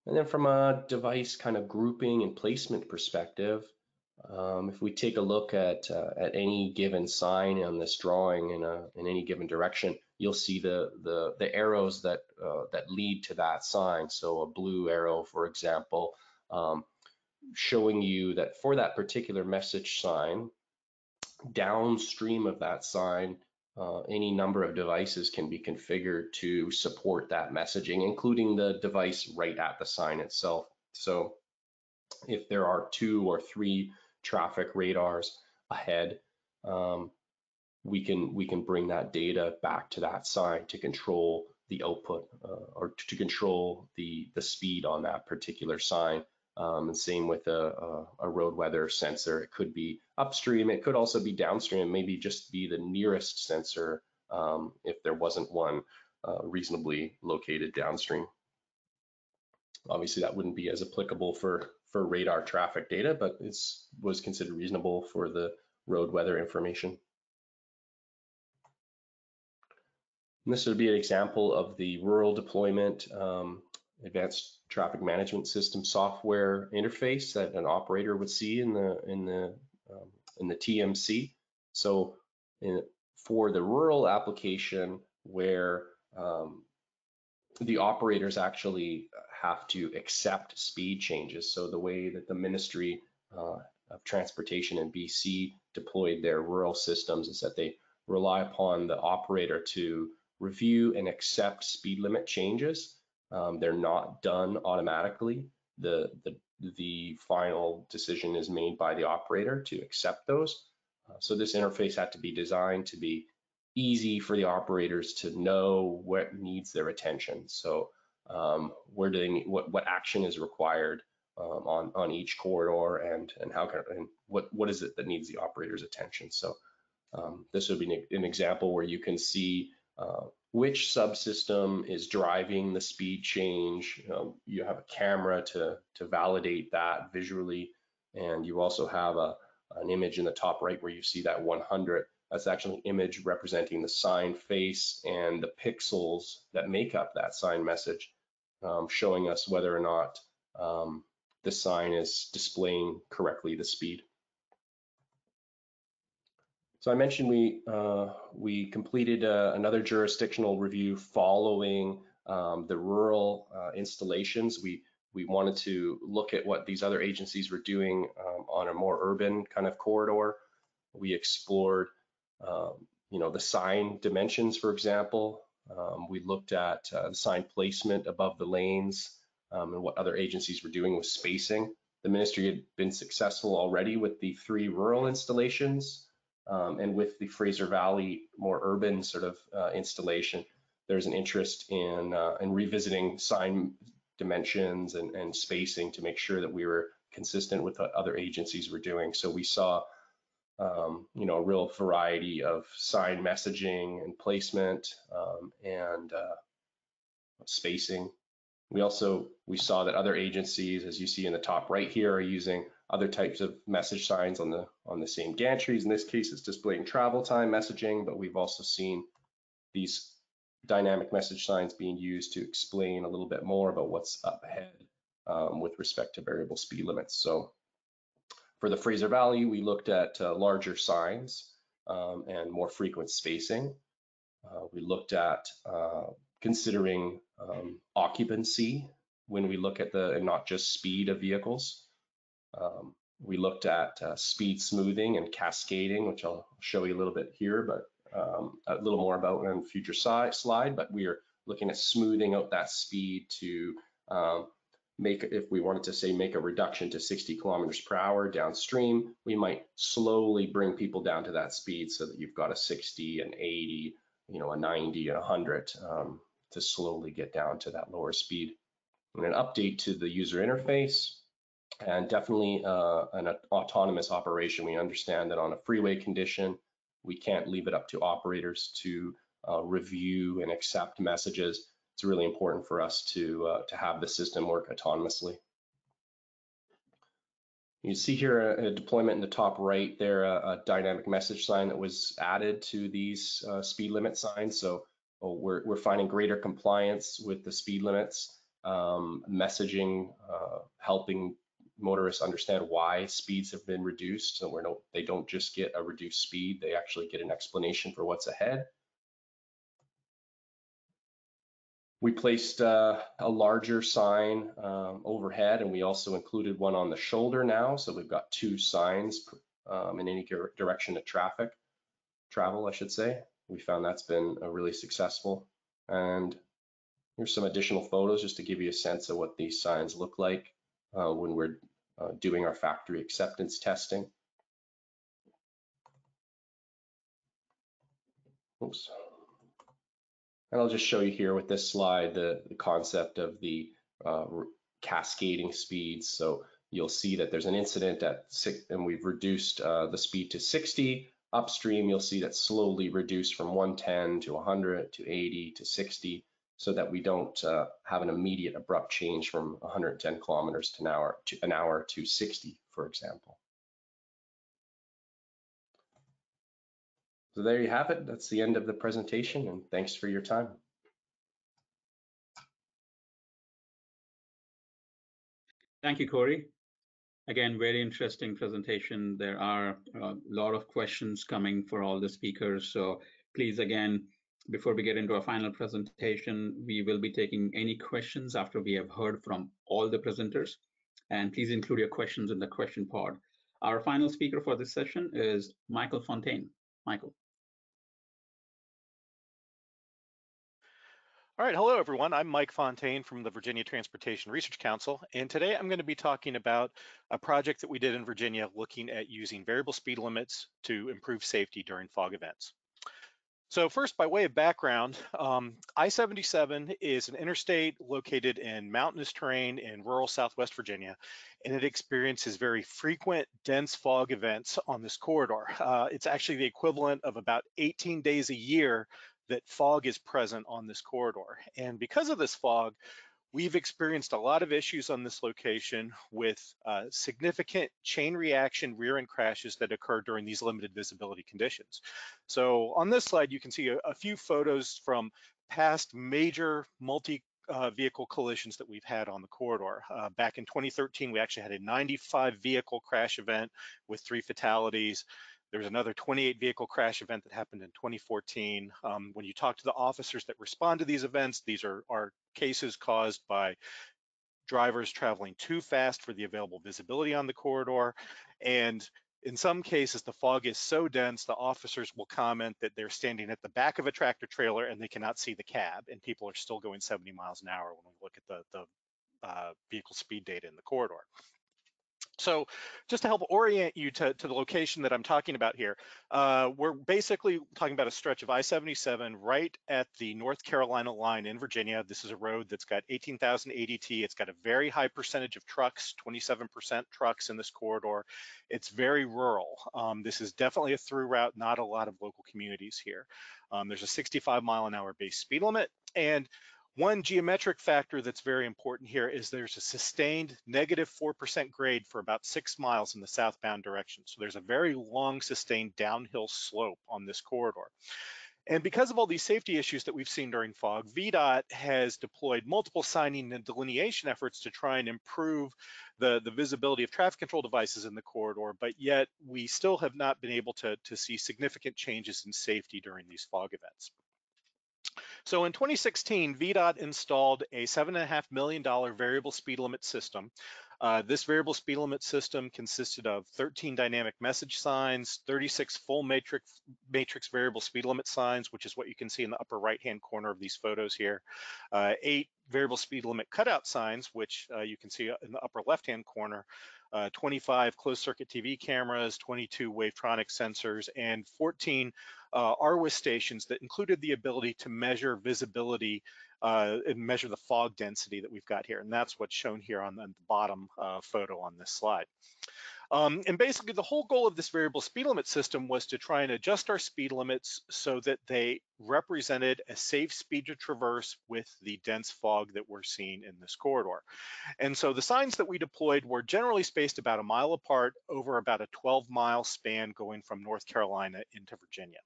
And then from a device kind of grouping and placement perspective, um, if we take a look at uh, at any given sign on this drawing in a in any given direction, you'll see the the the arrows that uh, that lead to that sign. So a blue arrow, for example, um, showing you that for that particular message sign, downstream of that sign, uh, any number of devices can be configured to support that messaging, including the device right at the sign itself. So if there are two or three traffic radars ahead, um, we can we can bring that data back to that sign to control the output uh, or to control the the speed on that particular sign um, and same with a, a, a, road weather sensor. It could be upstream. It could also be downstream, maybe just be the nearest sensor um, if there wasn't one uh, reasonably located downstream. Obviously, that wouldn't be as applicable for, for radar traffic data, but it was considered reasonable for the road weather information. And this would be an example of the rural deployment um, advanced traffic management system software interface that an operator would see in the in the um, in the TMC. So in, for the rural application where um, the operators actually have to accept speed changes. So the way that the Ministry uh, of Transportation in BC deployed their rural systems is that they rely upon the operator to review and accept speed limit changes um, they're not done automatically. The, the, the final decision is made by the operator to accept those. Uh, so this interface had to be designed to be easy for the operators to know what needs their attention. So um, where do they, what, what action is required um, on, on each corridor and, and how can, and what, what is it that needs the operator's attention? So um, this would be an, an, example where you can see uh, which subsystem is driving the speed change. Um, you have a camera to, to validate that visually. And you also have a, an image in the top right where you see that 100. That's actually an image representing the sign face and the pixels that make up that sign message, um, showing us whether or not um, the sign is displaying correctly the speed. So I mentioned we uh, we completed uh, another jurisdictional review following um, the rural uh, installations. We we wanted to look at what these other agencies were doing um, on a more urban kind of corridor. We explored, um, you know, the sign dimensions, for example. Um, we looked at uh, the sign placement above the lanes um, and what other agencies were doing with spacing. The ministry had been successful already with the three rural installations um, and with the Fraser Valley more urban sort of uh, installation. There's an interest in, uh, in revisiting sign dimensions and, and spacing to make sure that we were consistent with what other agencies were doing. So we saw, um, you know, a real variety of sign messaging and placement um, and uh, spacing. We also, we saw that other agencies, as you see in the top right here, are using other types of message signs on the on the same gantries. In this case, it's displaying travel time messaging, but we've also seen these dynamic message signs being used to explain a little bit more about what's up ahead um, with respect to variable speed limits. So for the Fraser Valley, we looked at uh, larger signs um, and more frequent spacing. Uh, we looked at uh, considering um, occupancy when we look at the, and not just speed of vehicles. Um, we looked at uh, speed smoothing and cascading, which I'll show you a little bit here, but um, a little more about in future slide, but we are looking at smoothing out that speed to um, make, if we wanted to say make a reduction to 60 kilometers per hour downstream, we might slowly bring people down to that speed so that you've got a 60, an 80, you know, a 90, and 100 um, to slowly get down to that lower speed. And an update to the user interface and definitely uh, an autonomous operation. We understand that on a freeway condition, we can't leave it up to operators to uh, review and accept messages. It's really important for us to, uh, to have the system work autonomously. You see here a, a deployment in the top right there, a, a, dynamic message sign that was added to these uh, speed limit signs. So oh, we're, we're finding greater compliance with the speed limits, um, messaging, uh, helping motorists understand why speeds have been reduced. So we're no, they don't just get a reduced speed, they actually get an explanation for what's ahead. We placed uh, a larger sign um, overhead and we also included one on the shoulder now. So we've got two signs um, in any direction of traffic, travel, I should say. We found that's been really successful. And here's some additional photos just to give you a sense of what these signs look like uh, when we're uh, doing our factory acceptance testing. Oops. And I'll just show you here with this slide the, the concept of the uh, cascading speeds. So you'll see that there's an incident at six, and we've reduced uh, the speed to 60. Upstream, you'll see that slowly reduced from 110 to 100 to 80 to 60 so that we don't uh, have an immediate abrupt change from 110 kilometers to an hour to an hour to 60, for example. So there you have it. That's the end of the presentation and thanks for your time. Thank you, Corey. Again, very interesting presentation. There are a lot of questions coming for all the speakers. So please, again, before we get into our final presentation, we will be taking any questions after we have heard from all the presenters. And please include your questions in the question pod. Our final speaker for this session is Michael Fontaine. Michael. All right, hello everyone. I'm Mike Fontaine from the Virginia Transportation Research Council, and today I'm going to be talking about a project that we did in Virginia looking at using variable speed limits to improve safety during fog events. So first, by way of background, um, I-77 is an interstate located in mountainous terrain in rural Southwest Virginia, and it experiences very frequent dense fog events on this corridor. Uh, it's actually the equivalent of about 18 days a year that fog is present on this corridor. And because of this fog, we've experienced a lot of issues on this location with uh, significant chain reaction rear end crashes that occur during these limited visibility conditions. So on this slide, you can see a, a few photos from past major multi uh, vehicle collisions that we've had on the corridor. Uh, back in 2013, we actually had a 95 vehicle crash event with three fatalities. There was another 28 vehicle crash event that happened in 2014. Um, when you talk to the officers that respond to these events, these are, are cases caused by drivers traveling too fast for the available visibility on the corridor. And in some cases, the fog is so dense, the officers will comment that they're standing at the back of a tractor trailer and they cannot see the cab, and people are still going 70 miles an hour when we look at the, the uh, vehicle speed data in the corridor. So just to help orient you to, to the location that I'm talking about here, uh, we're basically talking about a stretch of I-77 right at the North Carolina line in Virginia. This is a road that's got 18,000 ADT. It's got a very high percentage of trucks, 27% trucks in this corridor. It's very rural. Um, this is definitely a through route, not a lot of local communities here. Um, there's a 65 mile an hour base speed limit. And one geometric factor that's very important here is there's a sustained negative 4% grade for about six miles in the southbound direction. So there's a very long sustained downhill slope on this corridor. And because of all these safety issues that we've seen during fog, VDOT has deployed multiple signing and delineation efforts to try and improve the, the visibility of traffic control devices in the corridor, but yet we still have not been able to, to see significant changes in safety during these fog events. So in 2016, VDOT installed a $7.5 million variable speed limit system. Uh, this variable speed limit system consisted of 13 dynamic message signs, 36 full matrix, matrix variable speed limit signs, which is what you can see in the upper right-hand corner of these photos here, uh, eight variable speed limit cutout signs, which uh, you can see in the upper left-hand corner, uh, 25 closed circuit TV cameras, 22 Wavetronix sensors, and 14 uh, RWIS stations that included the ability to measure visibility uh, and measure the fog density that we've got here. And that's what's shown here on the bottom uh, photo on this slide. Um, and basically the whole goal of this variable speed limit system was to try and adjust our speed limits so that they represented a safe speed to traverse with the dense fog that we're seeing in this corridor. And so the signs that we deployed were generally spaced about a mile apart over about a 12 mile span going from North Carolina into Virginia.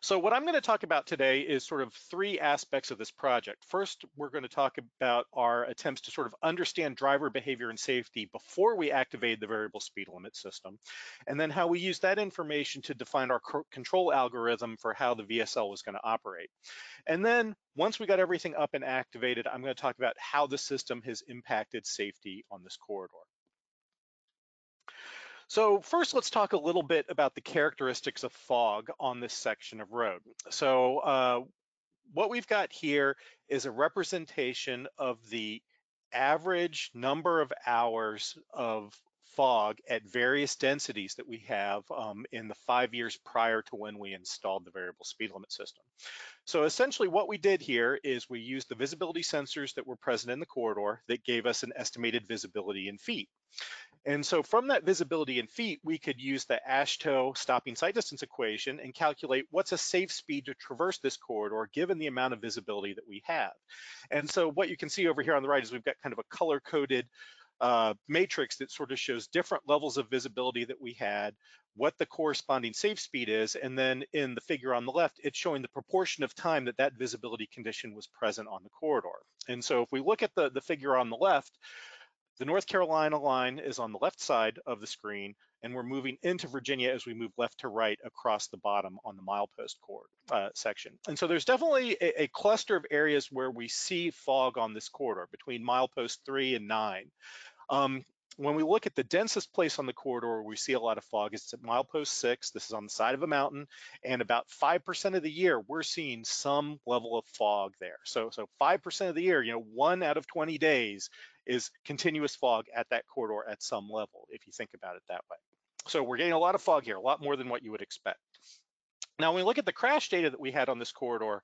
So what I'm going to talk about today is sort of three aspects of this project. First, we're going to talk about our attempts to sort of understand driver behavior and safety before we activate the variable speed limit system, and then how we use that information to define our control algorithm for how the VSL was going to operate. And then once we got everything up and activated, I'm going to talk about how the system has impacted safety on this corridor. So first, let's talk a little bit about the characteristics of fog on this section of road. So uh, what we've got here is a representation of the average number of hours of fog at various densities that we have um, in the five years prior to when we installed the variable speed limit system. So essentially what we did here is we used the visibility sensors that were present in the corridor that gave us an estimated visibility in feet. And so from that visibility in feet, we could use the AASHTO stopping sight distance equation and calculate what's a safe speed to traverse this corridor given the amount of visibility that we have. And so what you can see over here on the right is we've got kind of a color-coded uh, matrix that sort of shows different levels of visibility that we had, what the corresponding safe speed is, and then in the figure on the left, it's showing the proportion of time that that visibility condition was present on the corridor. And so if we look at the, the figure on the left, the North Carolina line is on the left side of the screen, and we're moving into Virginia as we move left to right across the bottom on the milepost cord uh, section. And so there's definitely a, a, cluster of areas where we see fog on this corridor between milepost three and nine. Um, when we look at the densest place on the corridor, we see a lot of fog. It's at milepost six. This is on the side of a mountain, and about 5% of the year, we're seeing some level of fog there. So, so 5% of the year, you know, one out of 20 days is continuous fog at that corridor at some level, if you think about it that way. So we're getting a lot of fog here, a lot more than what you would expect. Now, when we look at the crash data that we had on this corridor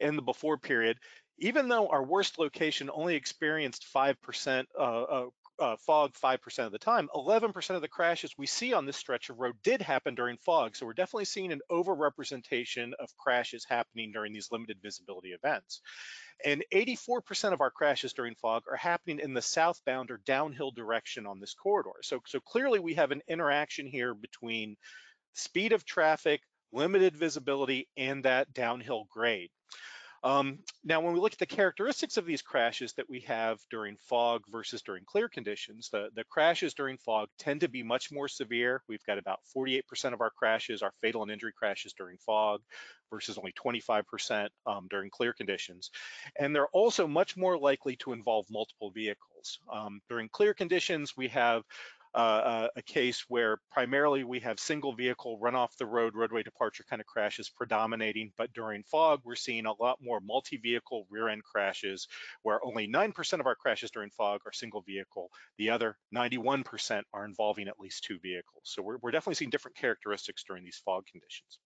in the before period, even though our worst location only experienced 5% uh, uh, uh, fog 5% of the time, 11% of the crashes we see on this stretch of road did happen during fog. So we're definitely seeing an overrepresentation of crashes happening during these limited visibility events. And 84% of our crashes during fog are happening in the southbound or downhill direction on this corridor. So, so clearly we have an interaction here between speed of traffic, limited visibility, and that downhill grade. Um, now, when we look at the characteristics of these crashes that we have during fog versus during clear conditions, the, the crashes during fog tend to be much more severe. We've got about 48% of our crashes are fatal and injury crashes during fog versus only 25% um, during clear conditions. And they're also much more likely to involve multiple vehicles. Um, during clear conditions, we have uh, a case where primarily we have single vehicle run off the road, roadway departure kind of crashes predominating, but during fog, we're seeing a lot more multi-vehicle rear end crashes where only 9% of our crashes during fog are single vehicle. The other 91% are involving at least two vehicles. So we're, we're definitely seeing different characteristics during these fog conditions.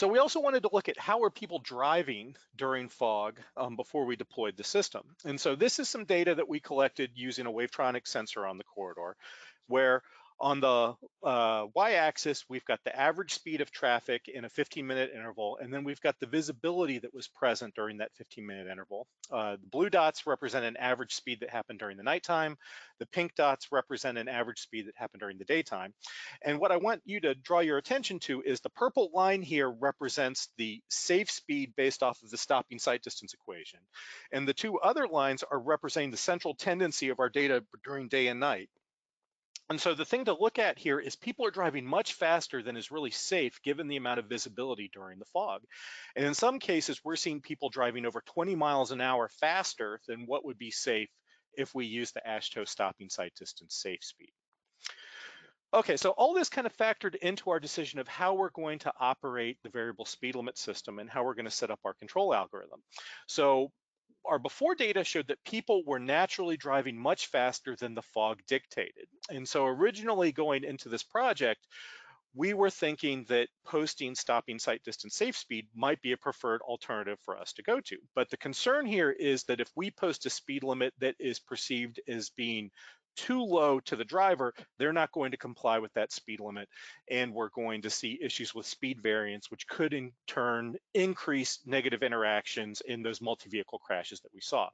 So we also wanted to look at how are people driving during fog um, before we deployed the system. And so this is some data that we collected using a Wavetronix sensor on the corridor, where on the uh, y-axis, we've got the average speed of traffic in a 15-minute interval, and then we've got the visibility that was present during that 15-minute interval. Uh, the blue dots represent an average speed that happened during the nighttime. The pink dots represent an average speed that happened during the daytime. And what I want you to draw your attention to is the purple line here represents the safe speed based off of the stopping sight distance equation. And the two other lines are representing the central tendency of our data during day and night. And so the thing to look at here is people are driving much faster than is really safe given the amount of visibility during the fog. And in some cases, we're seeing people driving over 20 miles an hour faster than what would be safe if we use the AASHTO stopping sight distance safe speed. Okay, so all this kind of factored into our decision of how we're going to operate the variable speed limit system and how we're going to set up our control algorithm. So our before data showed that people were naturally driving much faster than the fog dictated. And so originally going into this project, we were thinking that posting stopping sight distance safe speed might be a preferred alternative for us to go to. But the concern here is that if we post a speed limit that is perceived as being too low to the driver, they're not going to comply with that speed limit. And we're going to see issues with speed variance, which could in turn increase negative interactions in those multi-vehicle crashes that we saw.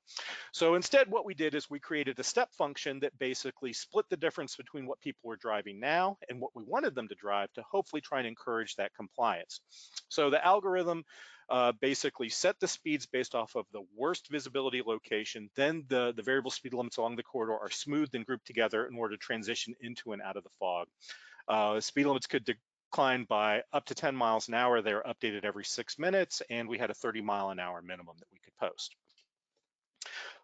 So instead, what we did is we created a step function that basically split the difference between what people were driving now and what we wanted them to drive to hopefully try and encourage that compliance. So the algorithm uh, basically set the speeds based off of the worst visibility location. Then the, the variable speed limits along the corridor are smoothed and grouped together in order to transition into and out of the fog. Uh, speed limits could decline by up to 10 miles an hour. They're updated every six minutes, and we had a 30 mile an hour minimum that we could post.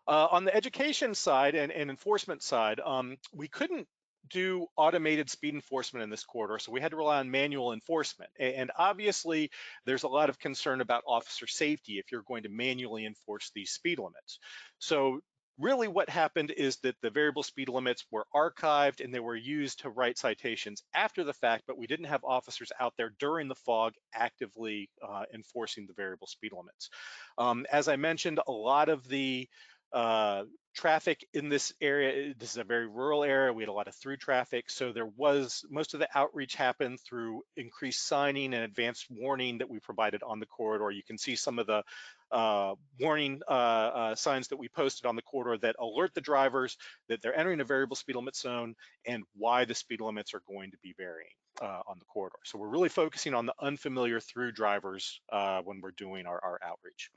Uh, on the education side and, and enforcement side, um, we couldn't do automated speed enforcement in this corridor, so we had to rely on manual enforcement. And obviously, there's a lot of concern about officer safety if you're going to manually enforce these speed limits. So really what happened is that the variable speed limits were archived and they were used to write citations after the fact, but we didn't have officers out there during the fog actively uh, enforcing the variable speed limits. Um, as I mentioned, a lot of the uh, traffic in this area, eh, this is a very rural area, we had a lot of through traffic, so there was, most of the outreach happened through increased signing and advanced warning that we provided on the corridor. You can see some of the uh, warning uh, uh, signs that we posted on the corridor that alert the drivers that they're entering a variable speed limit zone and why the speed limits are going to be varying uh, on the corridor. So we're really focusing on the unfamiliar through drivers uh, when we're doing our, our outreach.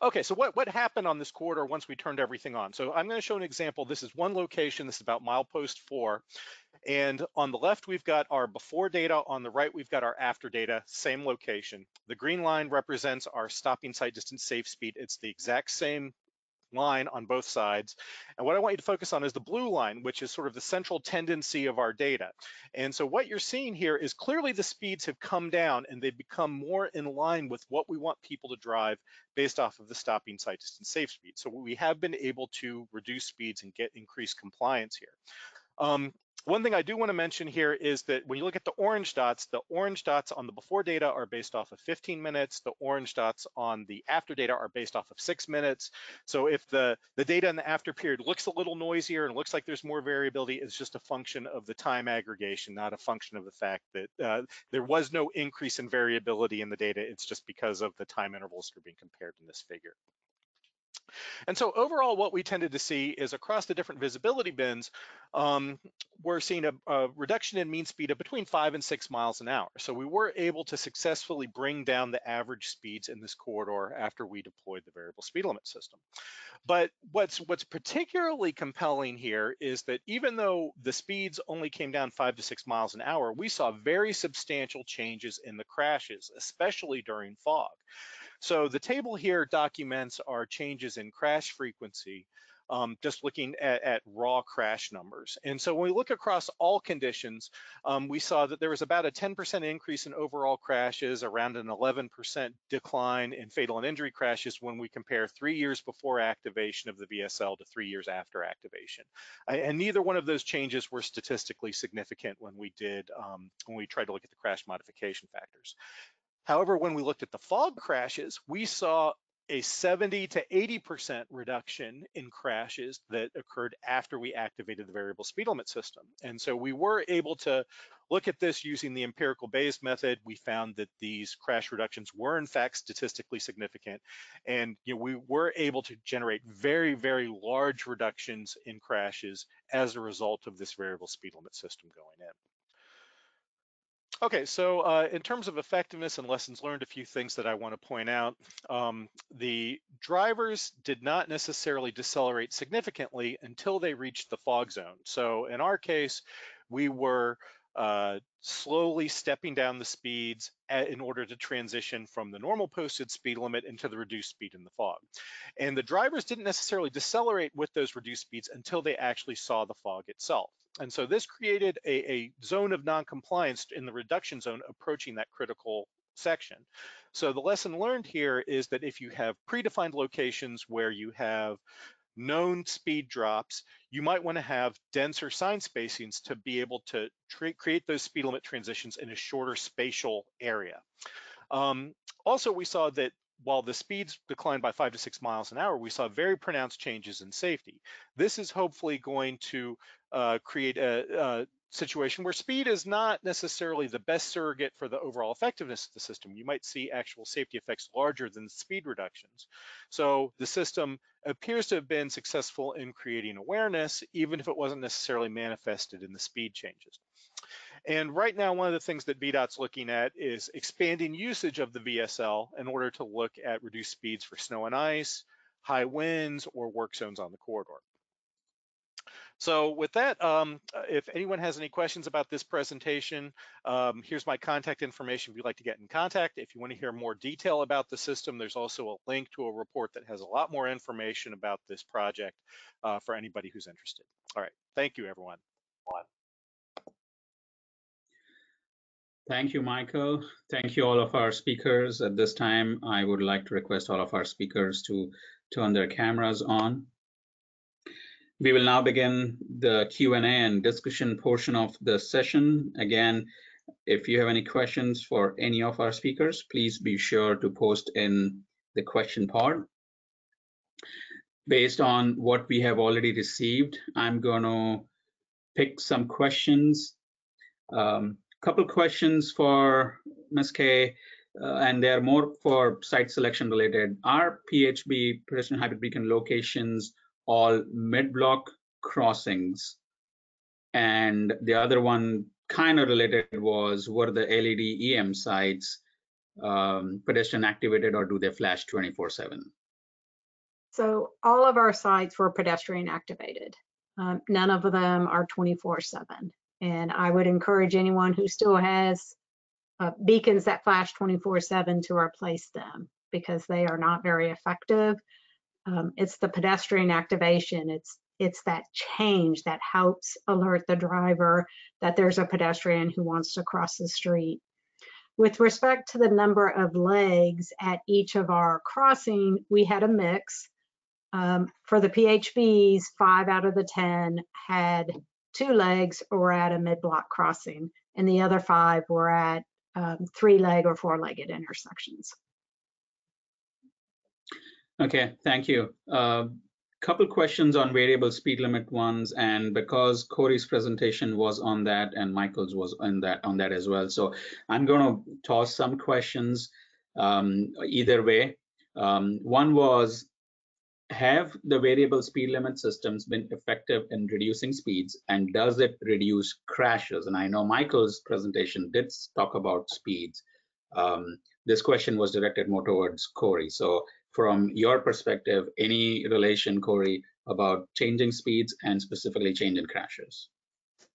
Okay, so what, what happened on this corridor once we turned everything on? So I'm gonna show an example. This is one location, this is about milepost four. And on the left, we've got our before data. On the right, we've got our after data, same location. The green line represents our stopping sight distance safe speed. It's the exact same line on both sides. And what I want you to focus on is the blue line, which is sort of the central tendency of our data. And so what you're seeing here is clearly the speeds have come down and they've become more in line with what we want people to drive based off of the stopping sight distance safe speed. So we have been able to reduce speeds and get increased compliance here. Um, one thing I do want to mention here is that when you look at the orange dots, the orange dots on the before data are based off of 15 minutes. The orange dots on the after data are based off of six minutes. So if the, the data in the after period looks a little noisier and looks like there's more variability, it's just a function of the time aggregation, not a function of the fact that uh, there was no increase in variability in the data. It's just because of the time intervals that are being compared in this figure. And so overall, what we tended to see is across the different visibility bins, um, we're seeing a, a, reduction in mean speed of between five and six miles an hour. So we were able to successfully bring down the average speeds in this corridor after we deployed the variable speed limit system. But what's what's particularly compelling here is that even though the speeds only came down five to six miles an hour, we saw very substantial changes in the crashes, especially during fog. So the table here documents our changes in crash frequency, um, just looking at, at, raw crash numbers. And so when we look across all conditions, um, we saw that there was about a 10% increase in overall crashes, around an 11% decline in fatal and injury crashes when we compare three years before activation of the VSL to three years after activation. And neither one of those changes were statistically significant when we did, um, when we tried to look at the crash modification factors. However, when we looked at the fog crashes, we saw a 70 to 80% reduction in crashes that occurred after we activated the variable speed limit system. And so we were able to look at this using the empirical Bayes method. We found that these crash reductions were in fact statistically significant. And you know, we were able to generate very, very large reductions in crashes as a result of this variable speed limit system going in. Okay, so uh, in terms of effectiveness and lessons learned, a few things that I want to point out. Um, the drivers did not necessarily decelerate significantly until they reached the fog zone. So in our case, we were uh, slowly stepping down the speeds at, in order to transition from the normal posted speed limit into the reduced speed in the fog. And the drivers didn't necessarily decelerate with those reduced speeds until they actually saw the fog itself. And so this created a, a zone of non-compliance in the reduction zone approaching that critical section. So the lesson learned here is that if you have predefined locations where you have known speed drops, you might want to have denser sign spacings to be able to create those speed limit transitions in a shorter spatial area. Um, also, we saw that while the speeds declined by five to six miles an hour, we saw very pronounced changes in safety. This is hopefully going to uh, create a, a, situation where speed is not necessarily the best surrogate for the overall effectiveness of the system. You might see actual safety effects larger than speed reductions. So the system appears to have been successful in creating awareness, even if it wasn't necessarily manifested in the speed changes. And right now, one of the things that VDOT's looking at is expanding usage of the VSL in order to look at reduced speeds for snow and ice, high winds, or work zones on the corridor. So with that, um, if anyone has any questions about this presentation, um, here's my contact information if you'd like to get in contact. If you want to hear more detail about the system, there's also a link to a report that has a lot more information about this project uh, for anybody who's interested. All right, thank you everyone. Thank you, Michael. Thank you all of our speakers. At this time, I would like to request all of our speakers to turn their cameras on. We will now begin the Q&A and discussion portion of the session. Again, if you have any questions for any of our speakers, please be sure to post in the question pod. Based on what we have already received, I'm going to pick some questions. Um, couple questions for Ms. Kay, uh, and they're more for site selection related. Are PHB, pedestrian hybrid beacon locations, all mid-block crossings. And the other one kind of related was, were the LED EM sites um, pedestrian activated or do they flash 24 seven? So all of our sites were pedestrian activated. Um, none of them are 24 seven. And I would encourage anyone who still has uh, beacons that flash 24 seven to replace them because they are not very effective um, it's the pedestrian activation. It's it's that change that helps alert the driver that there's a pedestrian who wants to cross the street. With respect to the number of legs at each of our crossing, we had a mix. Um, for the PHBs, five out of the 10 had two legs or at a mid-block crossing, and the other five were at um, three-leg or four-legged intersections. Okay, thank you. Uh, couple questions on variable speed limit ones, and because Corey's presentation was on that and Michael's was on that on that as well. So I'm going to toss some questions um, either way. Um, one was, have the variable speed limit systems been effective in reducing speeds, and does it reduce crashes? And I know Michael's presentation did talk about speeds. Um, this question was directed more towards Corey. So from your perspective, any relation, Corey, about changing speeds and specifically changing crashes?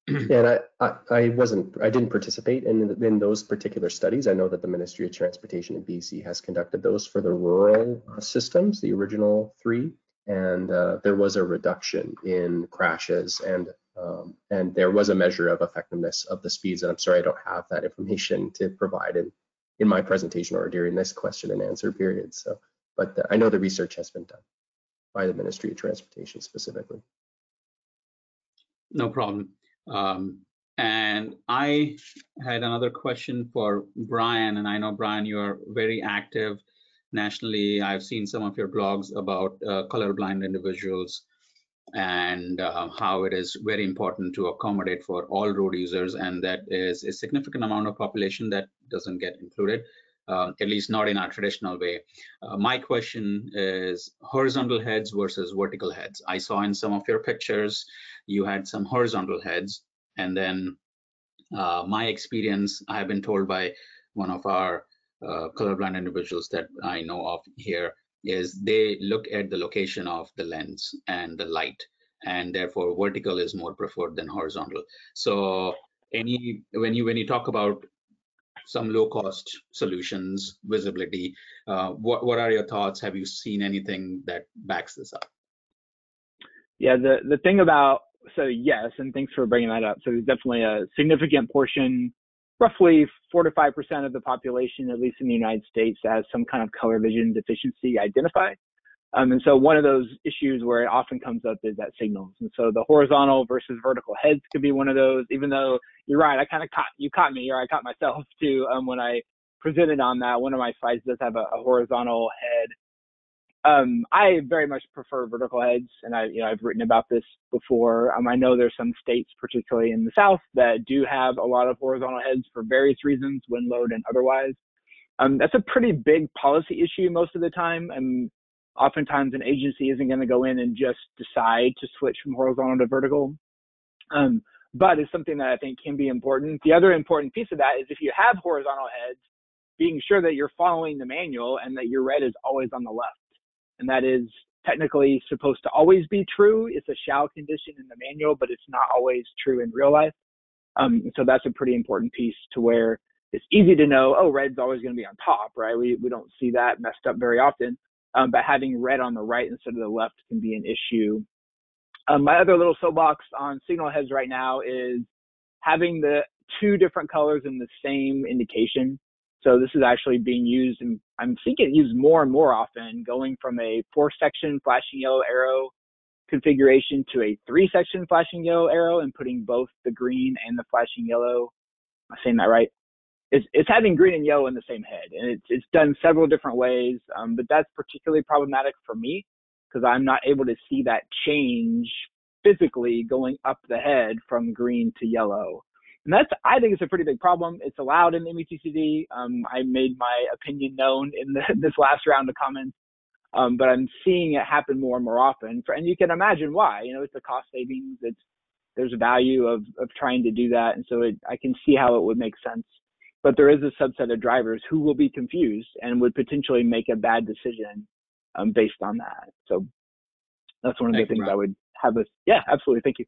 Yeah, (clears throat) and I, I, I wasn't, I didn't participate in, in those particular studies. I know that the Ministry of Transportation in BC has conducted those for the rural systems, the original three, and uh, there was a reduction in crashes and um, and there was a measure of effectiveness of the speeds. And I'm sorry, I don't have that information to provide in in my presentation or during this question and answer period. So but the, I know the research has been done by the Ministry of Transportation specifically. No problem. Um, and I had another question for Brian, and I know Brian, you are very active nationally. I've seen some of your blogs about uh, colorblind individuals and uh, how it is very important to accommodate for all road users, and that is a significant amount of population that doesn't get included um, at least not in our traditional way. Uh, my question is horizontal heads versus vertical heads. I saw in some of your pictures, you had some horizontal heads. And then uh, my experience, I have been told by one of our uh, colorblind individuals that I know of here is they look at the location of the lens and the light and therefore vertical is more preferred than horizontal. So any when you when you talk about some low cost solutions, visibility. Uh, what, what are your thoughts? Have you seen anything that backs this up? Yeah, the, the thing about, so yes, and thanks for bringing that up. So there's definitely a significant portion, roughly four to 5% of the population, at least in the United States, has some kind of color vision deficiency identified. Um, and so one of those issues where it often comes up is that signals. And so the horizontal versus vertical heads could be one of those, even though you're right, I kind of caught, you caught me or I caught myself (laughs) too, um, when I presented on that. One of my slides does have a, a horizontal head. Um, I very much prefer vertical heads and I, you know, I've written about this before. Um, I know there's some states, particularly in the South, that do have a lot of horizontal heads for various reasons, wind load and otherwise. Um, that's a pretty big policy issue most of the time. And oftentimes an agency isn't going to go in and just decide to switch from horizontal to vertical. Um, but it's something that I think can be important. The other important piece of that is if you have horizontal heads, being sure that you're following the manual and that your red is always on the left. And that is technically supposed to always be true. It's a shall condition in the manual, but it's not always true in real life. Um, so that's a pretty important piece to where it's easy to know, oh, red's always going to be on top, right? We, we don't see that messed up very often um, but having red on the right instead of the left can be an issue. Um, my other little soapbox on signal heads right now is having the two different colors in the same indication. So this is actually being used, and I'm seeing it used more and more often, going from a four-section flashing yellow arrow configuration to a three-section flashing yellow arrow, and putting both the green and the flashing yellow. Am I saying that right? It's, it's having green and yellow in the same head, and it's it's done several different ways. Um, but that's particularly problematic for me because I'm not able to see that change physically going up the head from green to yellow. And that's, I think it's a pretty big problem. It's allowed in the MUTCD. Um, I made my opinion known in the, (laughs) this last round of comments, um, but I'm seeing it happen more and more often. For, and you can imagine why. You know, it's a cost savings. It's there's a value of of trying to do that, and so it, I can see how it would make sense but there is a subset of drivers who will be confused and would potentially make a bad decision um, based on that. So that's one of Thank the things I would have us. Yeah, absolutely. Thank you.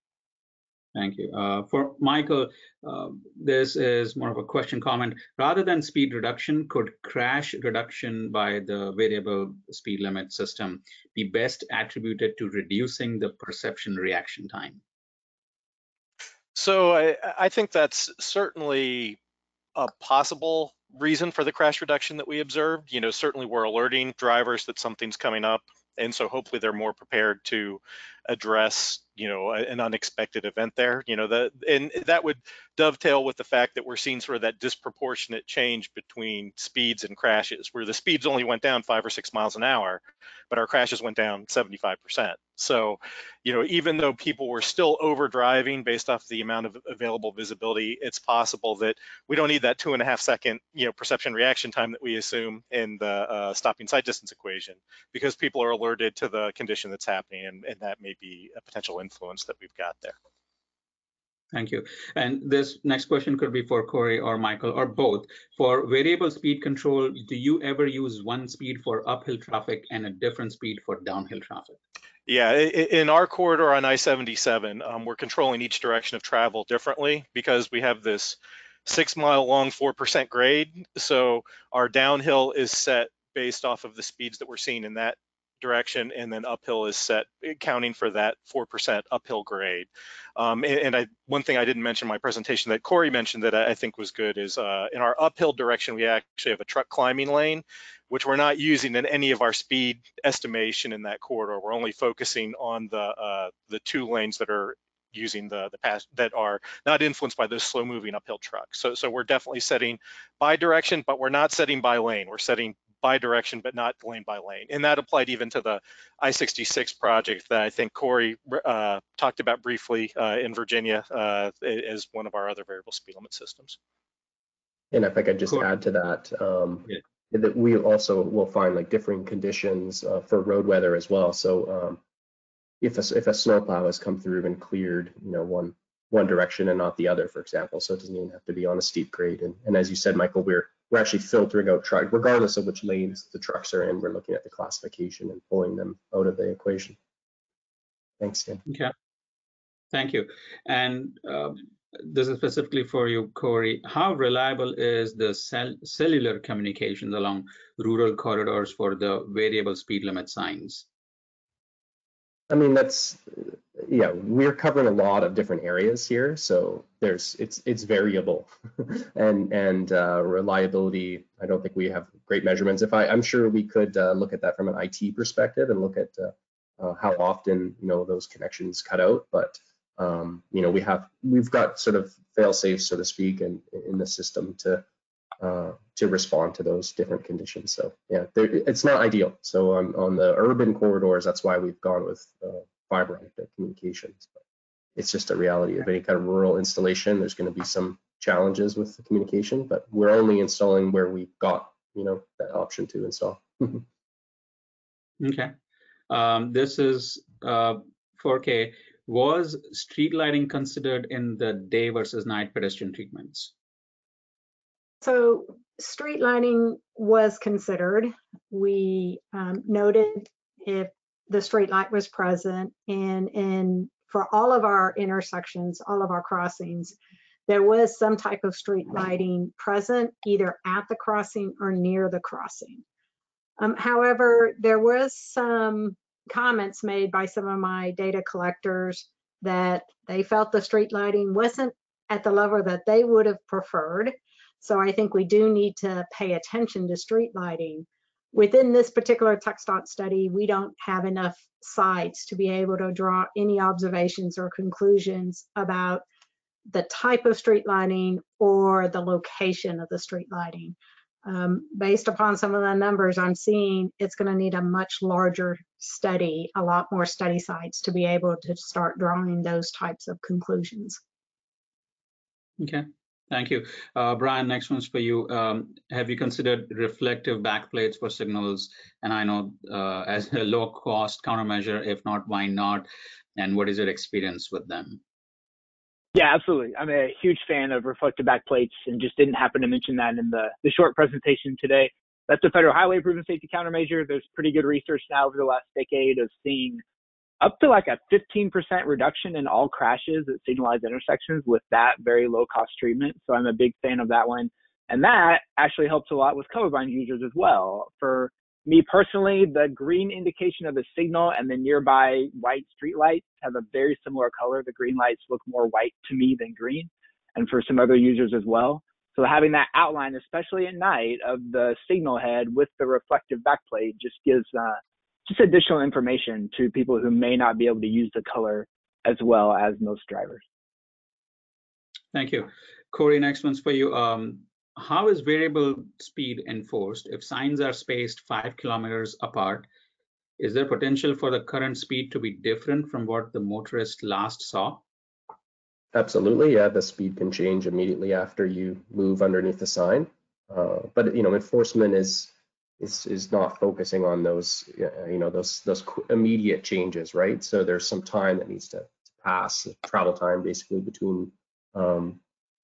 Thank you. Uh, for Michael, uh, this is more of a question comment. Rather than speed reduction, could crash reduction by the variable speed limit system be best attributed to reducing the perception reaction time? So I, I think that's certainly a possible reason for the crash reduction that we observed. You know, certainly we're alerting drivers that something's coming up. And so hopefully they're more prepared to address, you know, an unexpected event there. You know, the and that would dovetail with the fact that we're seeing sort of that disproportionate change between speeds and crashes, where the speeds only went down five or six miles an hour, but our crashes went down 75%. So, you know, even though people were still over driving based off the amount of available visibility, it's possible that we don't need that two and a half second, you know, perception reaction time that we assume in the uh, stopping sight distance equation, because people are alerted to the condition that's happening, and, and that may be a potential influence that we've got there. Thank you. And this next question could be for Corey or Michael or both. For variable speed control, do you ever use one speed for uphill traffic and a different speed for downhill traffic? Yeah, in our corridor on I-77, um, we're controlling each direction of travel differently because we have this six mile long 4% grade. So our downhill is set based off of the speeds that we're seeing in that direction and then uphill is set accounting for that 4% uphill grade. Um, and, and I, one thing I didn't mention in my presentation that Corey mentioned that I, I think was good is uh, in our uphill direction, we actually have a truck climbing lane, which we're not using in any of our speed estimation in that corridor. We're only focusing on the, uh, the two lanes that are using the the pass that are not influenced by those slow moving uphill trucks. So so we're definitely setting by direction, but we're not setting by lane. We're setting by direction, but not lane by lane. And that applied even to the I-66 project that I think Corey uh, talked about briefly uh, in Virginia uh, as one of our other variable speed limit systems. And if I could just cool. add to that, um, yeah. That we also will find like differing conditions uh, for road weather as well. So um, if a, if a snowplow has come through and cleared, you know, one one direction and not the other, for example, so it doesn't even have to be on a steep grade. And, and as you said, Michael, we're we're actually filtering out truck, regardless of which lanes the trucks are in. We're looking at the classification and pulling them out of the equation. Thanks, Tim. Okay, thank you. And um, this is specifically for you, Corey. How reliable is the cell cellular communications along rural corridors for the variable speed limit signs? I mean, that's yeah, we're covering a lot of different areas here, so there's it's it's variable, (laughs) and and uh, reliability. I don't think we have great measurements. If I, I'm sure we could uh, look at that from an IT perspective and look at uh, uh, how often you know those connections cut out. But um, you know we have we've got sort of fail safe, so to speak, in in the system to uh, to respond to those different conditions. So yeah, it's not ideal. So on on the urban corridors, that's why we've gone with uh, fiber optic communications. But it's just a reality of any kind of rural installation. There's going to be some challenges with the communication, but we're only installing where we've got, you know, that option to install. (laughs) okay. Um, this is uh, for Kay. Was street lighting considered in the day versus night pedestrian treatments? So street lighting was considered. We um, noted if the street light was present and and for all of our intersections, all of our crossings, there was some type of street lighting present either at the crossing or near the crossing. Um, however, there was some comments made by some of my data collectors that they felt the street lighting wasn't at the level that they would have preferred. So I think we do need to pay attention to street lighting within this particular TxDOT study, we don't have enough sites to be able to draw any observations or conclusions about the type of street lighting or the location of the street lighting. Um, based upon some of the numbers I'm seeing, it's going to need a much larger study, a lot more study sites to be able to start drawing those types of conclusions. Okay. Thank you. Uh, Brian, next one's for you. Um, have you considered reflective backplates for signals? And I know uh, as a low cost countermeasure, if not, why not? And what is your experience with them? Yeah, absolutely. I'm a huge fan of reflective backplates and just didn't happen to mention that in the, the short presentation today. That's a federal highway improvement safety countermeasure. There's pretty good research now over the last decade of seeing up to like a 15% reduction in all crashes at signalized intersections with that very low cost treatment. So I'm a big fan of that one. And that actually helps a lot with colorblind users as well. For me personally, the green indication of the signal and the nearby white street lights have a very similar color. The green lights look more white to me than green, and for some other users as well. So having that outline, especially at night, of the signal head with the reflective backplate just gives uh, just additional information to people who may not be able to use the color as well as most drivers. Thank you. Corey, next one's for you. Um, how is variable speed enforced if signs are spaced five kilometers apart? Is there potential for the current speed to be different from what the motorist last saw? Absolutely, yeah. The speed can change immediately after you move underneath the sign, uh, but you know, enforcement is is is not focusing on those you know those those immediate changes, right? So there's some time that needs to, to pass, travel time basically between um,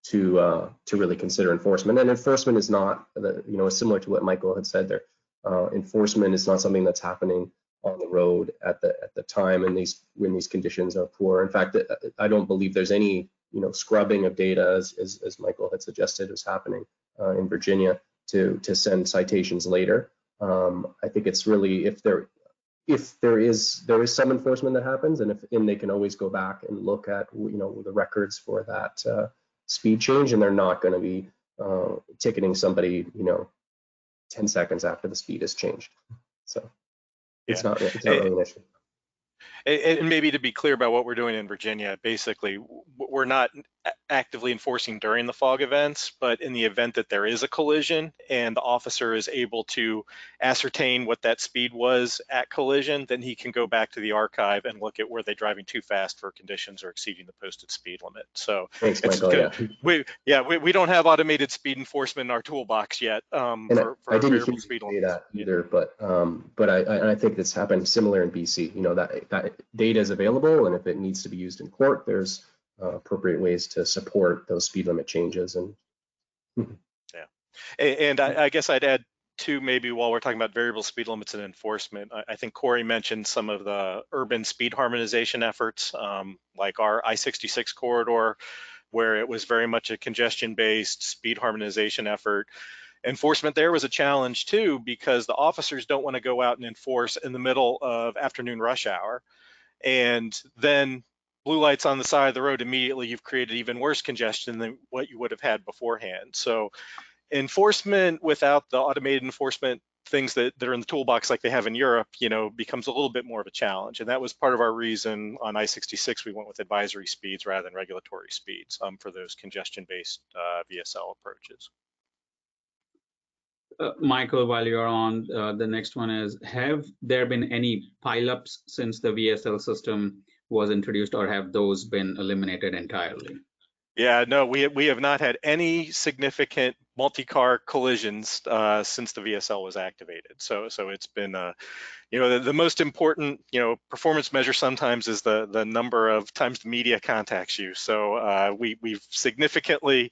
to uh, to really consider enforcement. And enforcement is not the you know similar to what Michael had said there. Uh, enforcement is not something that's happening on the road at the at the time and these when these conditions are poor. In fact, I don't believe there's any you know scrubbing of data as as, as Michael had suggested is happening uh, in Virginia to to send citations later. Um, I think it's really if there if there is there is some enforcement that happens and if and they can always go back and look at you know the records for that uh, speed change and they're not going to be uh, ticketing somebody you know 10 seconds after the speed has changed. So. It's Yeah. not, it's not really an issue. And, and maybe to be clear about what we're doing in Virginia, basically, we're not actively enforcing during the fog events, but in the event that there is a collision and the officer is able to ascertain what that speed was at collision, then he can go back to the archive and look at were they driving too fast for conditions or exceeding the posted speed limit. So Thanks, Michael, yeah. we, yeah, we, we don't have automated speed enforcement in our toolbox yet um, And I- for, for I didn't hear speed that either, but, um, but I, I, I think this happened similar in BC, you know, that, that data is available and if it needs to be used in court, there's uh, appropriate ways to support those speed limit changes and A- And I, I guess I'd add too, maybe while we're talking about variable speed limits and enforcement, I, I think Corey mentioned some of the urban speed harmonization efforts, um, like our I-66 corridor, where it was very much a congestion-based speed harmonization effort. Enforcement there was a challenge too, because the officers don't want to go out and enforce in the middle of afternoon rush hour. And then blue lights on the side of the road, immediately you've created even worse congestion than what you would have had beforehand. So enforcement without the automated enforcement things that, that are in the toolbox like they have in Europe, you know, becomes a little bit more of a challenge. And that was part of our reason on I-66, we went with advisory speeds rather than regulatory speeds um, for those congestion-based uh, VSL approaches. Uh, Michael, while you're on, uh, the next one is, have there been any pileups since the VSL system was introduced or have those been eliminated entirely? Yeah, no, we, we have not had any significant multi-car collisions uh, since the VSL was activated. So, so it's been, uh, you know, the, the most important, you know, performance measure sometimes is the the number of times the media contacts you. So uh, we we've significantly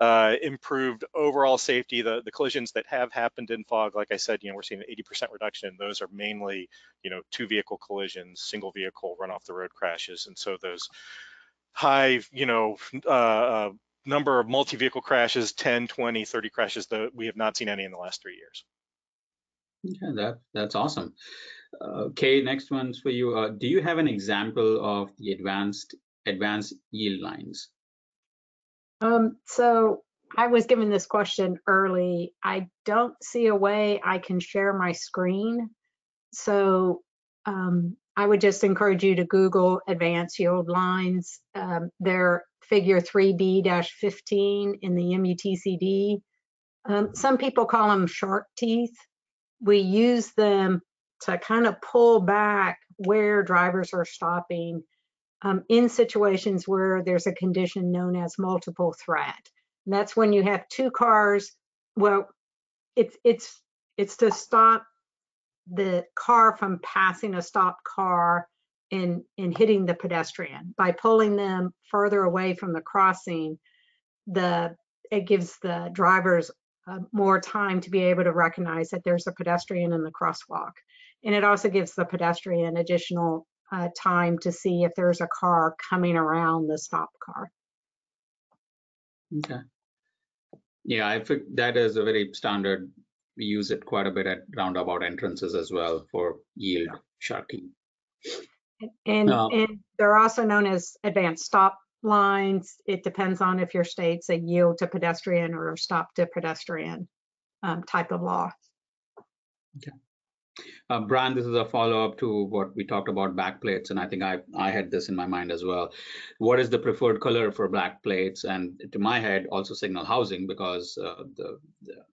uh, improved overall safety. The the collisions that have happened in fog, like I said, you know, we're seeing an 80% reduction. in Those are mainly, you know, two vehicle collisions, single vehicle run off the road crashes, and so those high, you know, uh, uh, number of multi-vehicle crashes, 10, 20, 30 crashes, that we have not seen any in the last three years. Okay, that, that's awesome. Uh, Kay, next one's for you. Uh, do you have an example of the advanced, advanced yield lines? Um, so I was given this question early. I don't see a way I can share my screen. So um, I would just encourage you to Google advanced yield lines. Um, they're figure 3B-15 in the MUTCD. Um, some people call them shark teeth. We use them to kind of pull back where drivers are stopping um, in situations where there's a condition known as multiple threat. And that's when you have two cars. Well, it's it's it's to stop the car from passing a stopped car and and hitting the pedestrian by pulling them further away from the crossing. The it gives the drivers uh, more time to be able to recognize that there's a pedestrian in the crosswalk, and it also gives the pedestrian additional uh, time to see if there's a car coming around the stop car. Okay. Yeah, I think that is a very standard. We use it quite a bit at roundabout entrances as well for yield sharking. And, No. and they're also known as advanced stop lines. It depends on if your state's a yield to pedestrian or stop to pedestrian um, type of law. Uh, Brian, this is a follow-up to what we talked about backplates, and I think I I had this in my mind as well. What is the preferred color for backplates? And to my head, also signal housing because uh, the, the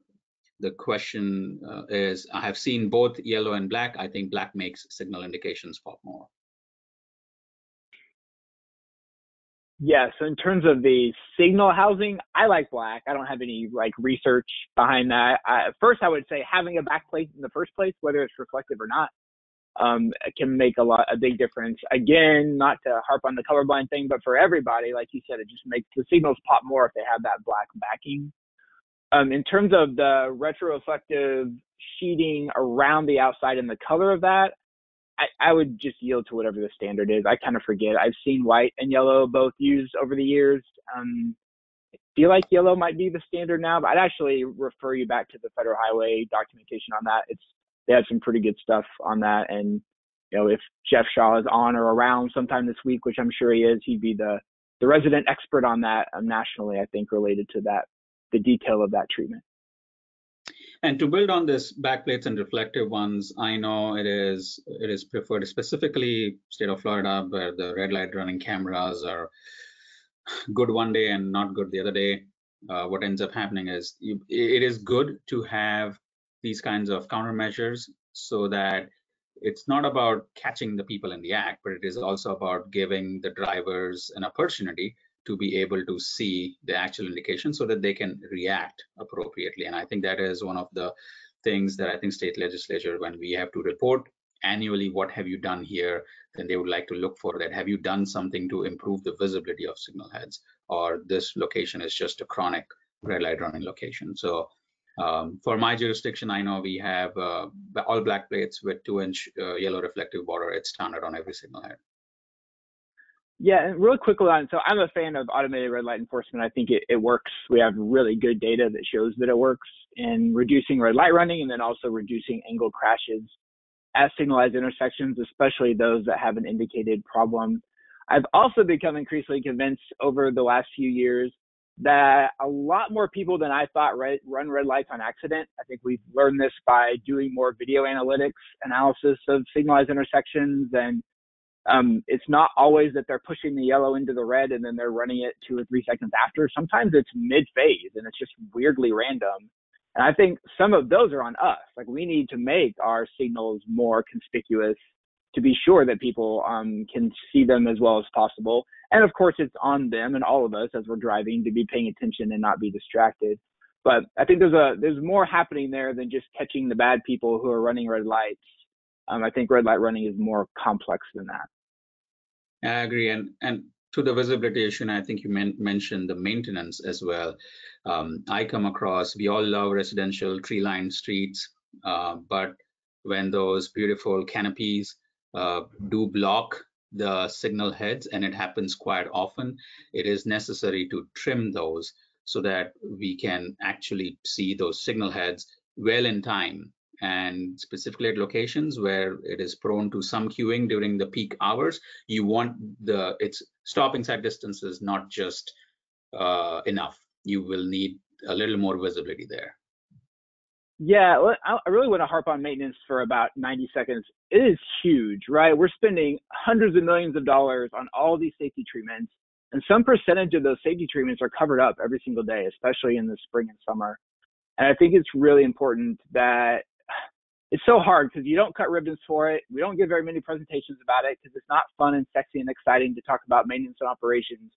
the question uh, is I have seen both yellow and black. I think black makes signal indications pop more. Yeah, so in terms of the signal housing, I like black. I don't have any like research behind that. I, first, I would say having a backplate in the first place, whether it's reflective or not, um, can make a lot a big difference. Again, not to harp on the colorblind thing, but for everybody, like you said, it just makes the signals pop more if they have that black backing. Um, in terms of the retroreflective sheeting around the outside and the color of that, I, I would just yield to whatever the standard is. I kind of forget. I've seen white and yellow both used over the years. Um, I feel like yellow might be the standard now, but I'd actually refer you back to the federal highway documentation on that. It's they have some pretty good stuff on that. And you know, if Jeff Shaw is on or around sometime this week, which I'm sure he is, he'd be the the resident expert on that um, nationally. I think related to that, the detail of that treatment. And to build on this backplates and reflective ones, I know it is it is preferred specifically state of Florida where the red light running cameras are good one day and not good the other day. Uh, what ends up happening is you, it is good to have these kinds of countermeasures so that it's not about catching the people in the act, but it is also about giving the drivers an opportunity to be able to see the actual indication so that they can react appropriately. And I think that is one of the things that I think state legislature, when we have to report annually, what have you done here, then they would like to look for that. Have you done something to improve the visibility of signal heads? Or this location is just a chronic red light running location. So um, for my jurisdiction, I know we have uh, all black plates with two inch uh, yellow reflective border. It's standard on every signal head. Yeah, and really quickly on, so I'm a fan of automated red light enforcement. I think it, it works. We have really good data that shows that it works in reducing red light running and then also reducing angle crashes at signalized intersections, especially those that have an indicated problem. I've also become increasingly convinced over the last few years that a lot more people than I thought red, run red lights on accident. I think we've learned this by doing more video analytics analysis of signalized intersections and um, it's not always that they're pushing the yellow into the red and then they're running it two or three seconds after. Sometimes it's mid phase and it's just weirdly random. And I think some of those are on us. Like we need to make our signals more conspicuous to be sure that people um, can see them as well as possible. And of course, it's on them and all of us as we're driving to be paying attention and not be distracted. But I think there's a there's more happening there than just catching the bad people who are running red lights. Um, I think red light running is more complex than that. I agree. And and to the visibility issue, I think you men mentioned the maintenance as well. Um, I come across, we all love residential tree-lined streets, uh, but when those beautiful canopies uh, do block the signal heads, and it happens quite often, it is necessary to trim those so that we can actually see those signal heads well in time and specifically at locations where it is prone to some queuing during the peak hours, you want the its stopping sight distances not just uh, enough. You will need a little more visibility there. Yeah, I really want to harp on maintenance for about 90 seconds. It is huge, right? We're spending hundreds of millions of dollars on all these safety treatments, and some percentage of those safety treatments are covered up every single day, especially in the spring and summer. And I think it's really important that it's so hard because you don't cut ribbons for it. We don't give very many presentations about it because it's not fun and sexy and exciting to talk about maintenance and operations.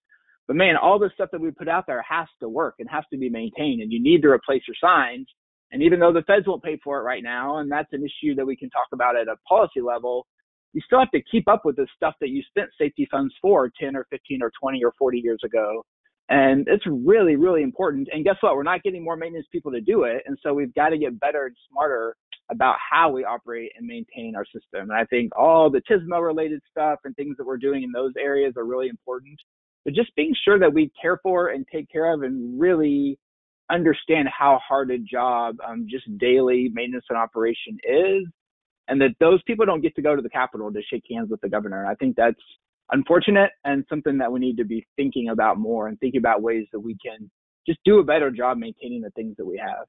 But man, all the stuff that we put out there has to work and has to be maintained, and you need to replace your signs. And even though the feds won't pay for it right now, and that's an issue that we can talk about at a policy level, you still have to keep up with the stuff that you spent safety funds for 10 or 15 or 20 or 40 years ago. And it's really, really important. And guess what? We're not getting more maintenance people to do it. And so we've got to get better and smarter about how we operate and maintain our system. And I think all the TSMO related stuff and things that we're doing in those areas are really important. But just being sure that we care for and take care of and really understand how hard a job um, just daily maintenance and operation is, and that those people don't get to go to the Capitol to shake hands with the governor. I think that's unfortunate and something that we need to be thinking about more and thinking about ways that we can just do a better job maintaining the things that we have.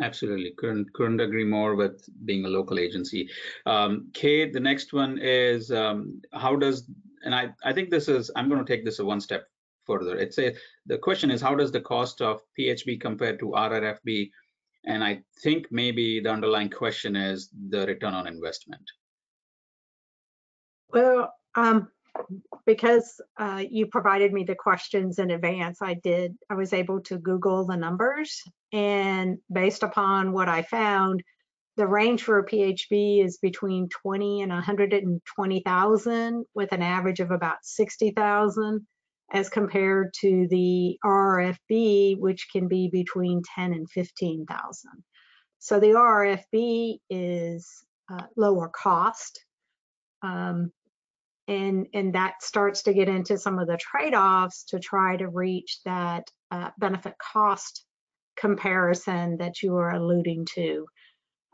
Absolutely. Couldn't couldn't agree more with being a local agency. Um, Kay, the next one is um, how does and I I think this is I'm going to take this a one step further. It's a the question is how does the cost of PHB compare to RRFB? And I think maybe the underlying question is the return on investment. Well, um, because uh, you provided me the questions in advance, I did, I was able to Google the numbers. And based upon what I found, the range for a PHB is between 20 and 120,000 with an average of about 60,000 as compared to the RRFB, which can be between 10 and 15,000. So the RRFB is uh, lower cost. Um, and, and that starts to get into some of the trade-offs to try to reach that uh, benefit cost comparison that you are alluding to.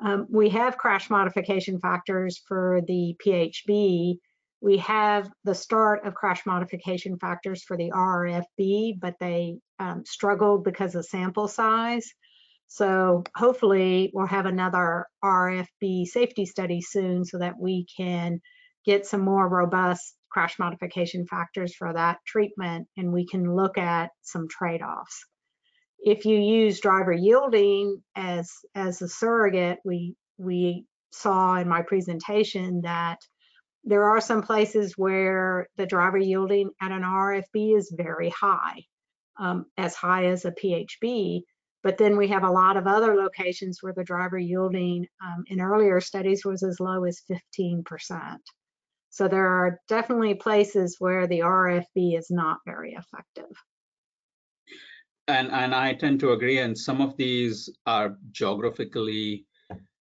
Um, we have crash modification factors for the PHB. We have the start of crash modification factors for the RFB, but they um, struggled because of sample size. So hopefully we'll have another RFB safety study soon so that we can get some more robust crash modification factors for that treatment and we can look at some trade-offs. If you use driver yielding as as a surrogate, we we saw in my presentation that there are some places where the driver yielding at an RFB is very high, um, as high as a PHB. But then we have a lot of other locations where the driver yielding um, in earlier studies was as low as 15%. So there are definitely places where the RFB is not very effective. And, and I tend to agree, and some of these are geographically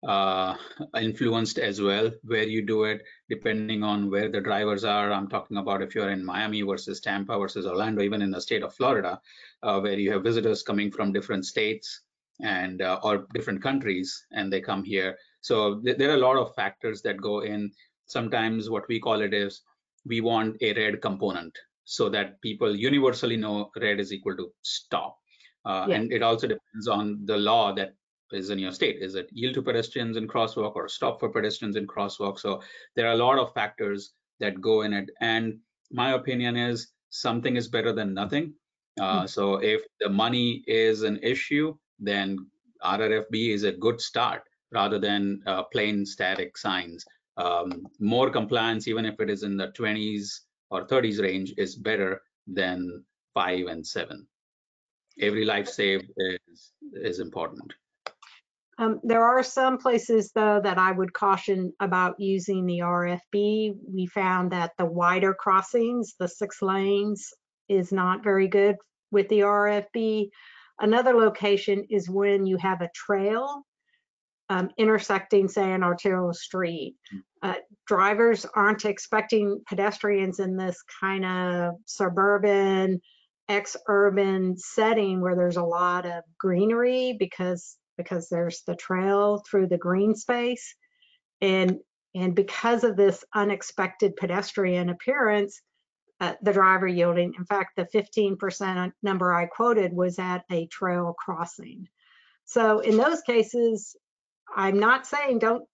uh, influenced as well, where you do it, depending on where the drivers are. I'm talking about if you're in Miami versus Tampa versus Orlando, even in the state of Florida, uh, where you have visitors coming from different states and uh, or different countries, and they come here. So th there are a lot of factors that go in sometimes what we call it is we want a red component so that people universally know red is equal to stop. Uh, yeah. And it also depends on the law that is in your state. Is it yield to pedestrians in crosswalk or stop for pedestrians in crosswalk? So there are a lot of factors that go in it. And my opinion is something is better than nothing. Uh, mm. So if the money is an issue, then RRFB is a good start rather than uh, plain static signs um, more compliance, even if it is in the 20s or 30s range, is better than five and seven. Every life saved is is important. Um, there are some places though that I would caution about using the RFB. We found that the wider crossings, the six lanes, is not very good with the RFB. Another location is when you have a trail um, intersecting, say, an arterial street. Hmm. Uh, drivers aren't expecting pedestrians in this kind of suburban, ex-urban setting where there's a lot of greenery because because there's the trail through the green space, and and because of this unexpected pedestrian appearance, uh, the driver yielding. In fact, the 15% number I quoted was at a trail crossing. So in those cases, I'm not saying don't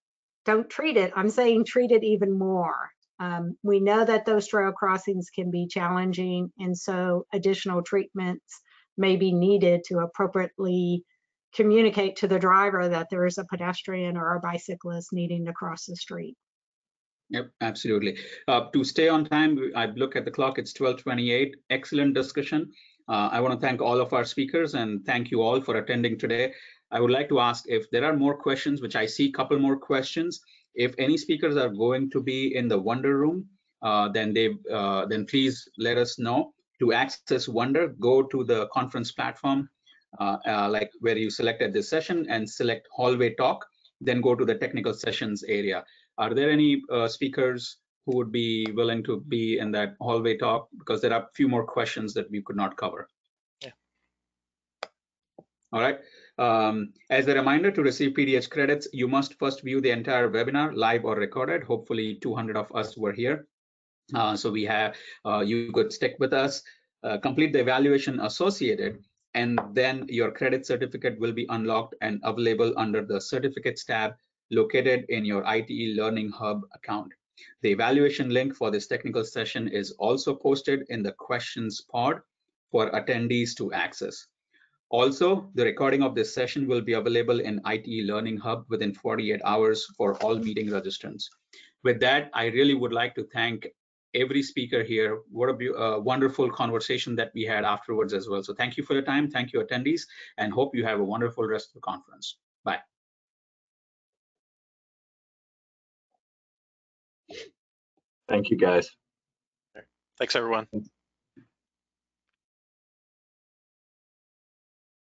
don't treat it. I'm saying treat it even more. Um, we know that those trail crossings can be challenging, and so additional treatments may be needed to appropriately communicate to the driver that there is a pedestrian or a bicyclist needing to cross the street. Yep, absolutely. Uh, to stay on time, I look at the clock, it's 1228. Excellent discussion. Uh, I want to thank all of our speakers and thank you all for attending today. I would like to ask if there are more questions, which I see a couple more questions. If any speakers are going to be in the Wonder Room, uh, then they uh, then please let us know. To access Wonder, go to the conference platform, uh, uh like where you selected this session and select Hallway Talk, then go to the technical sessions area. Are there any uh, speakers who would be willing to be in that hallway talk? Because there are a few more questions that we could not cover. Yeah. All right. Um, as a reminder, to receive PDH credits, you must first view the entire webinar, live or recorded. Hopefully 200 of us were here. Uh, so we have, uh, you could stick with us, uh, complete the evaluation associated, and then your credit certificate will be unlocked and available under the certificates tab located in your ITE Learning Hub account. The evaluation link for this technical session is also posted in the questions pod for attendees to access. Also, the recording of this session will be available in ITE Learning Hub within 48 hours for all meeting registrants. With that, I really would like to thank every speaker here. What a uh, wonderful conversation that we had afterwards as well. So thank you for your time. Thank you, attendees, and hope you have a wonderful rest of the conference. Bye. Thank you, guys. Thanks, everyone.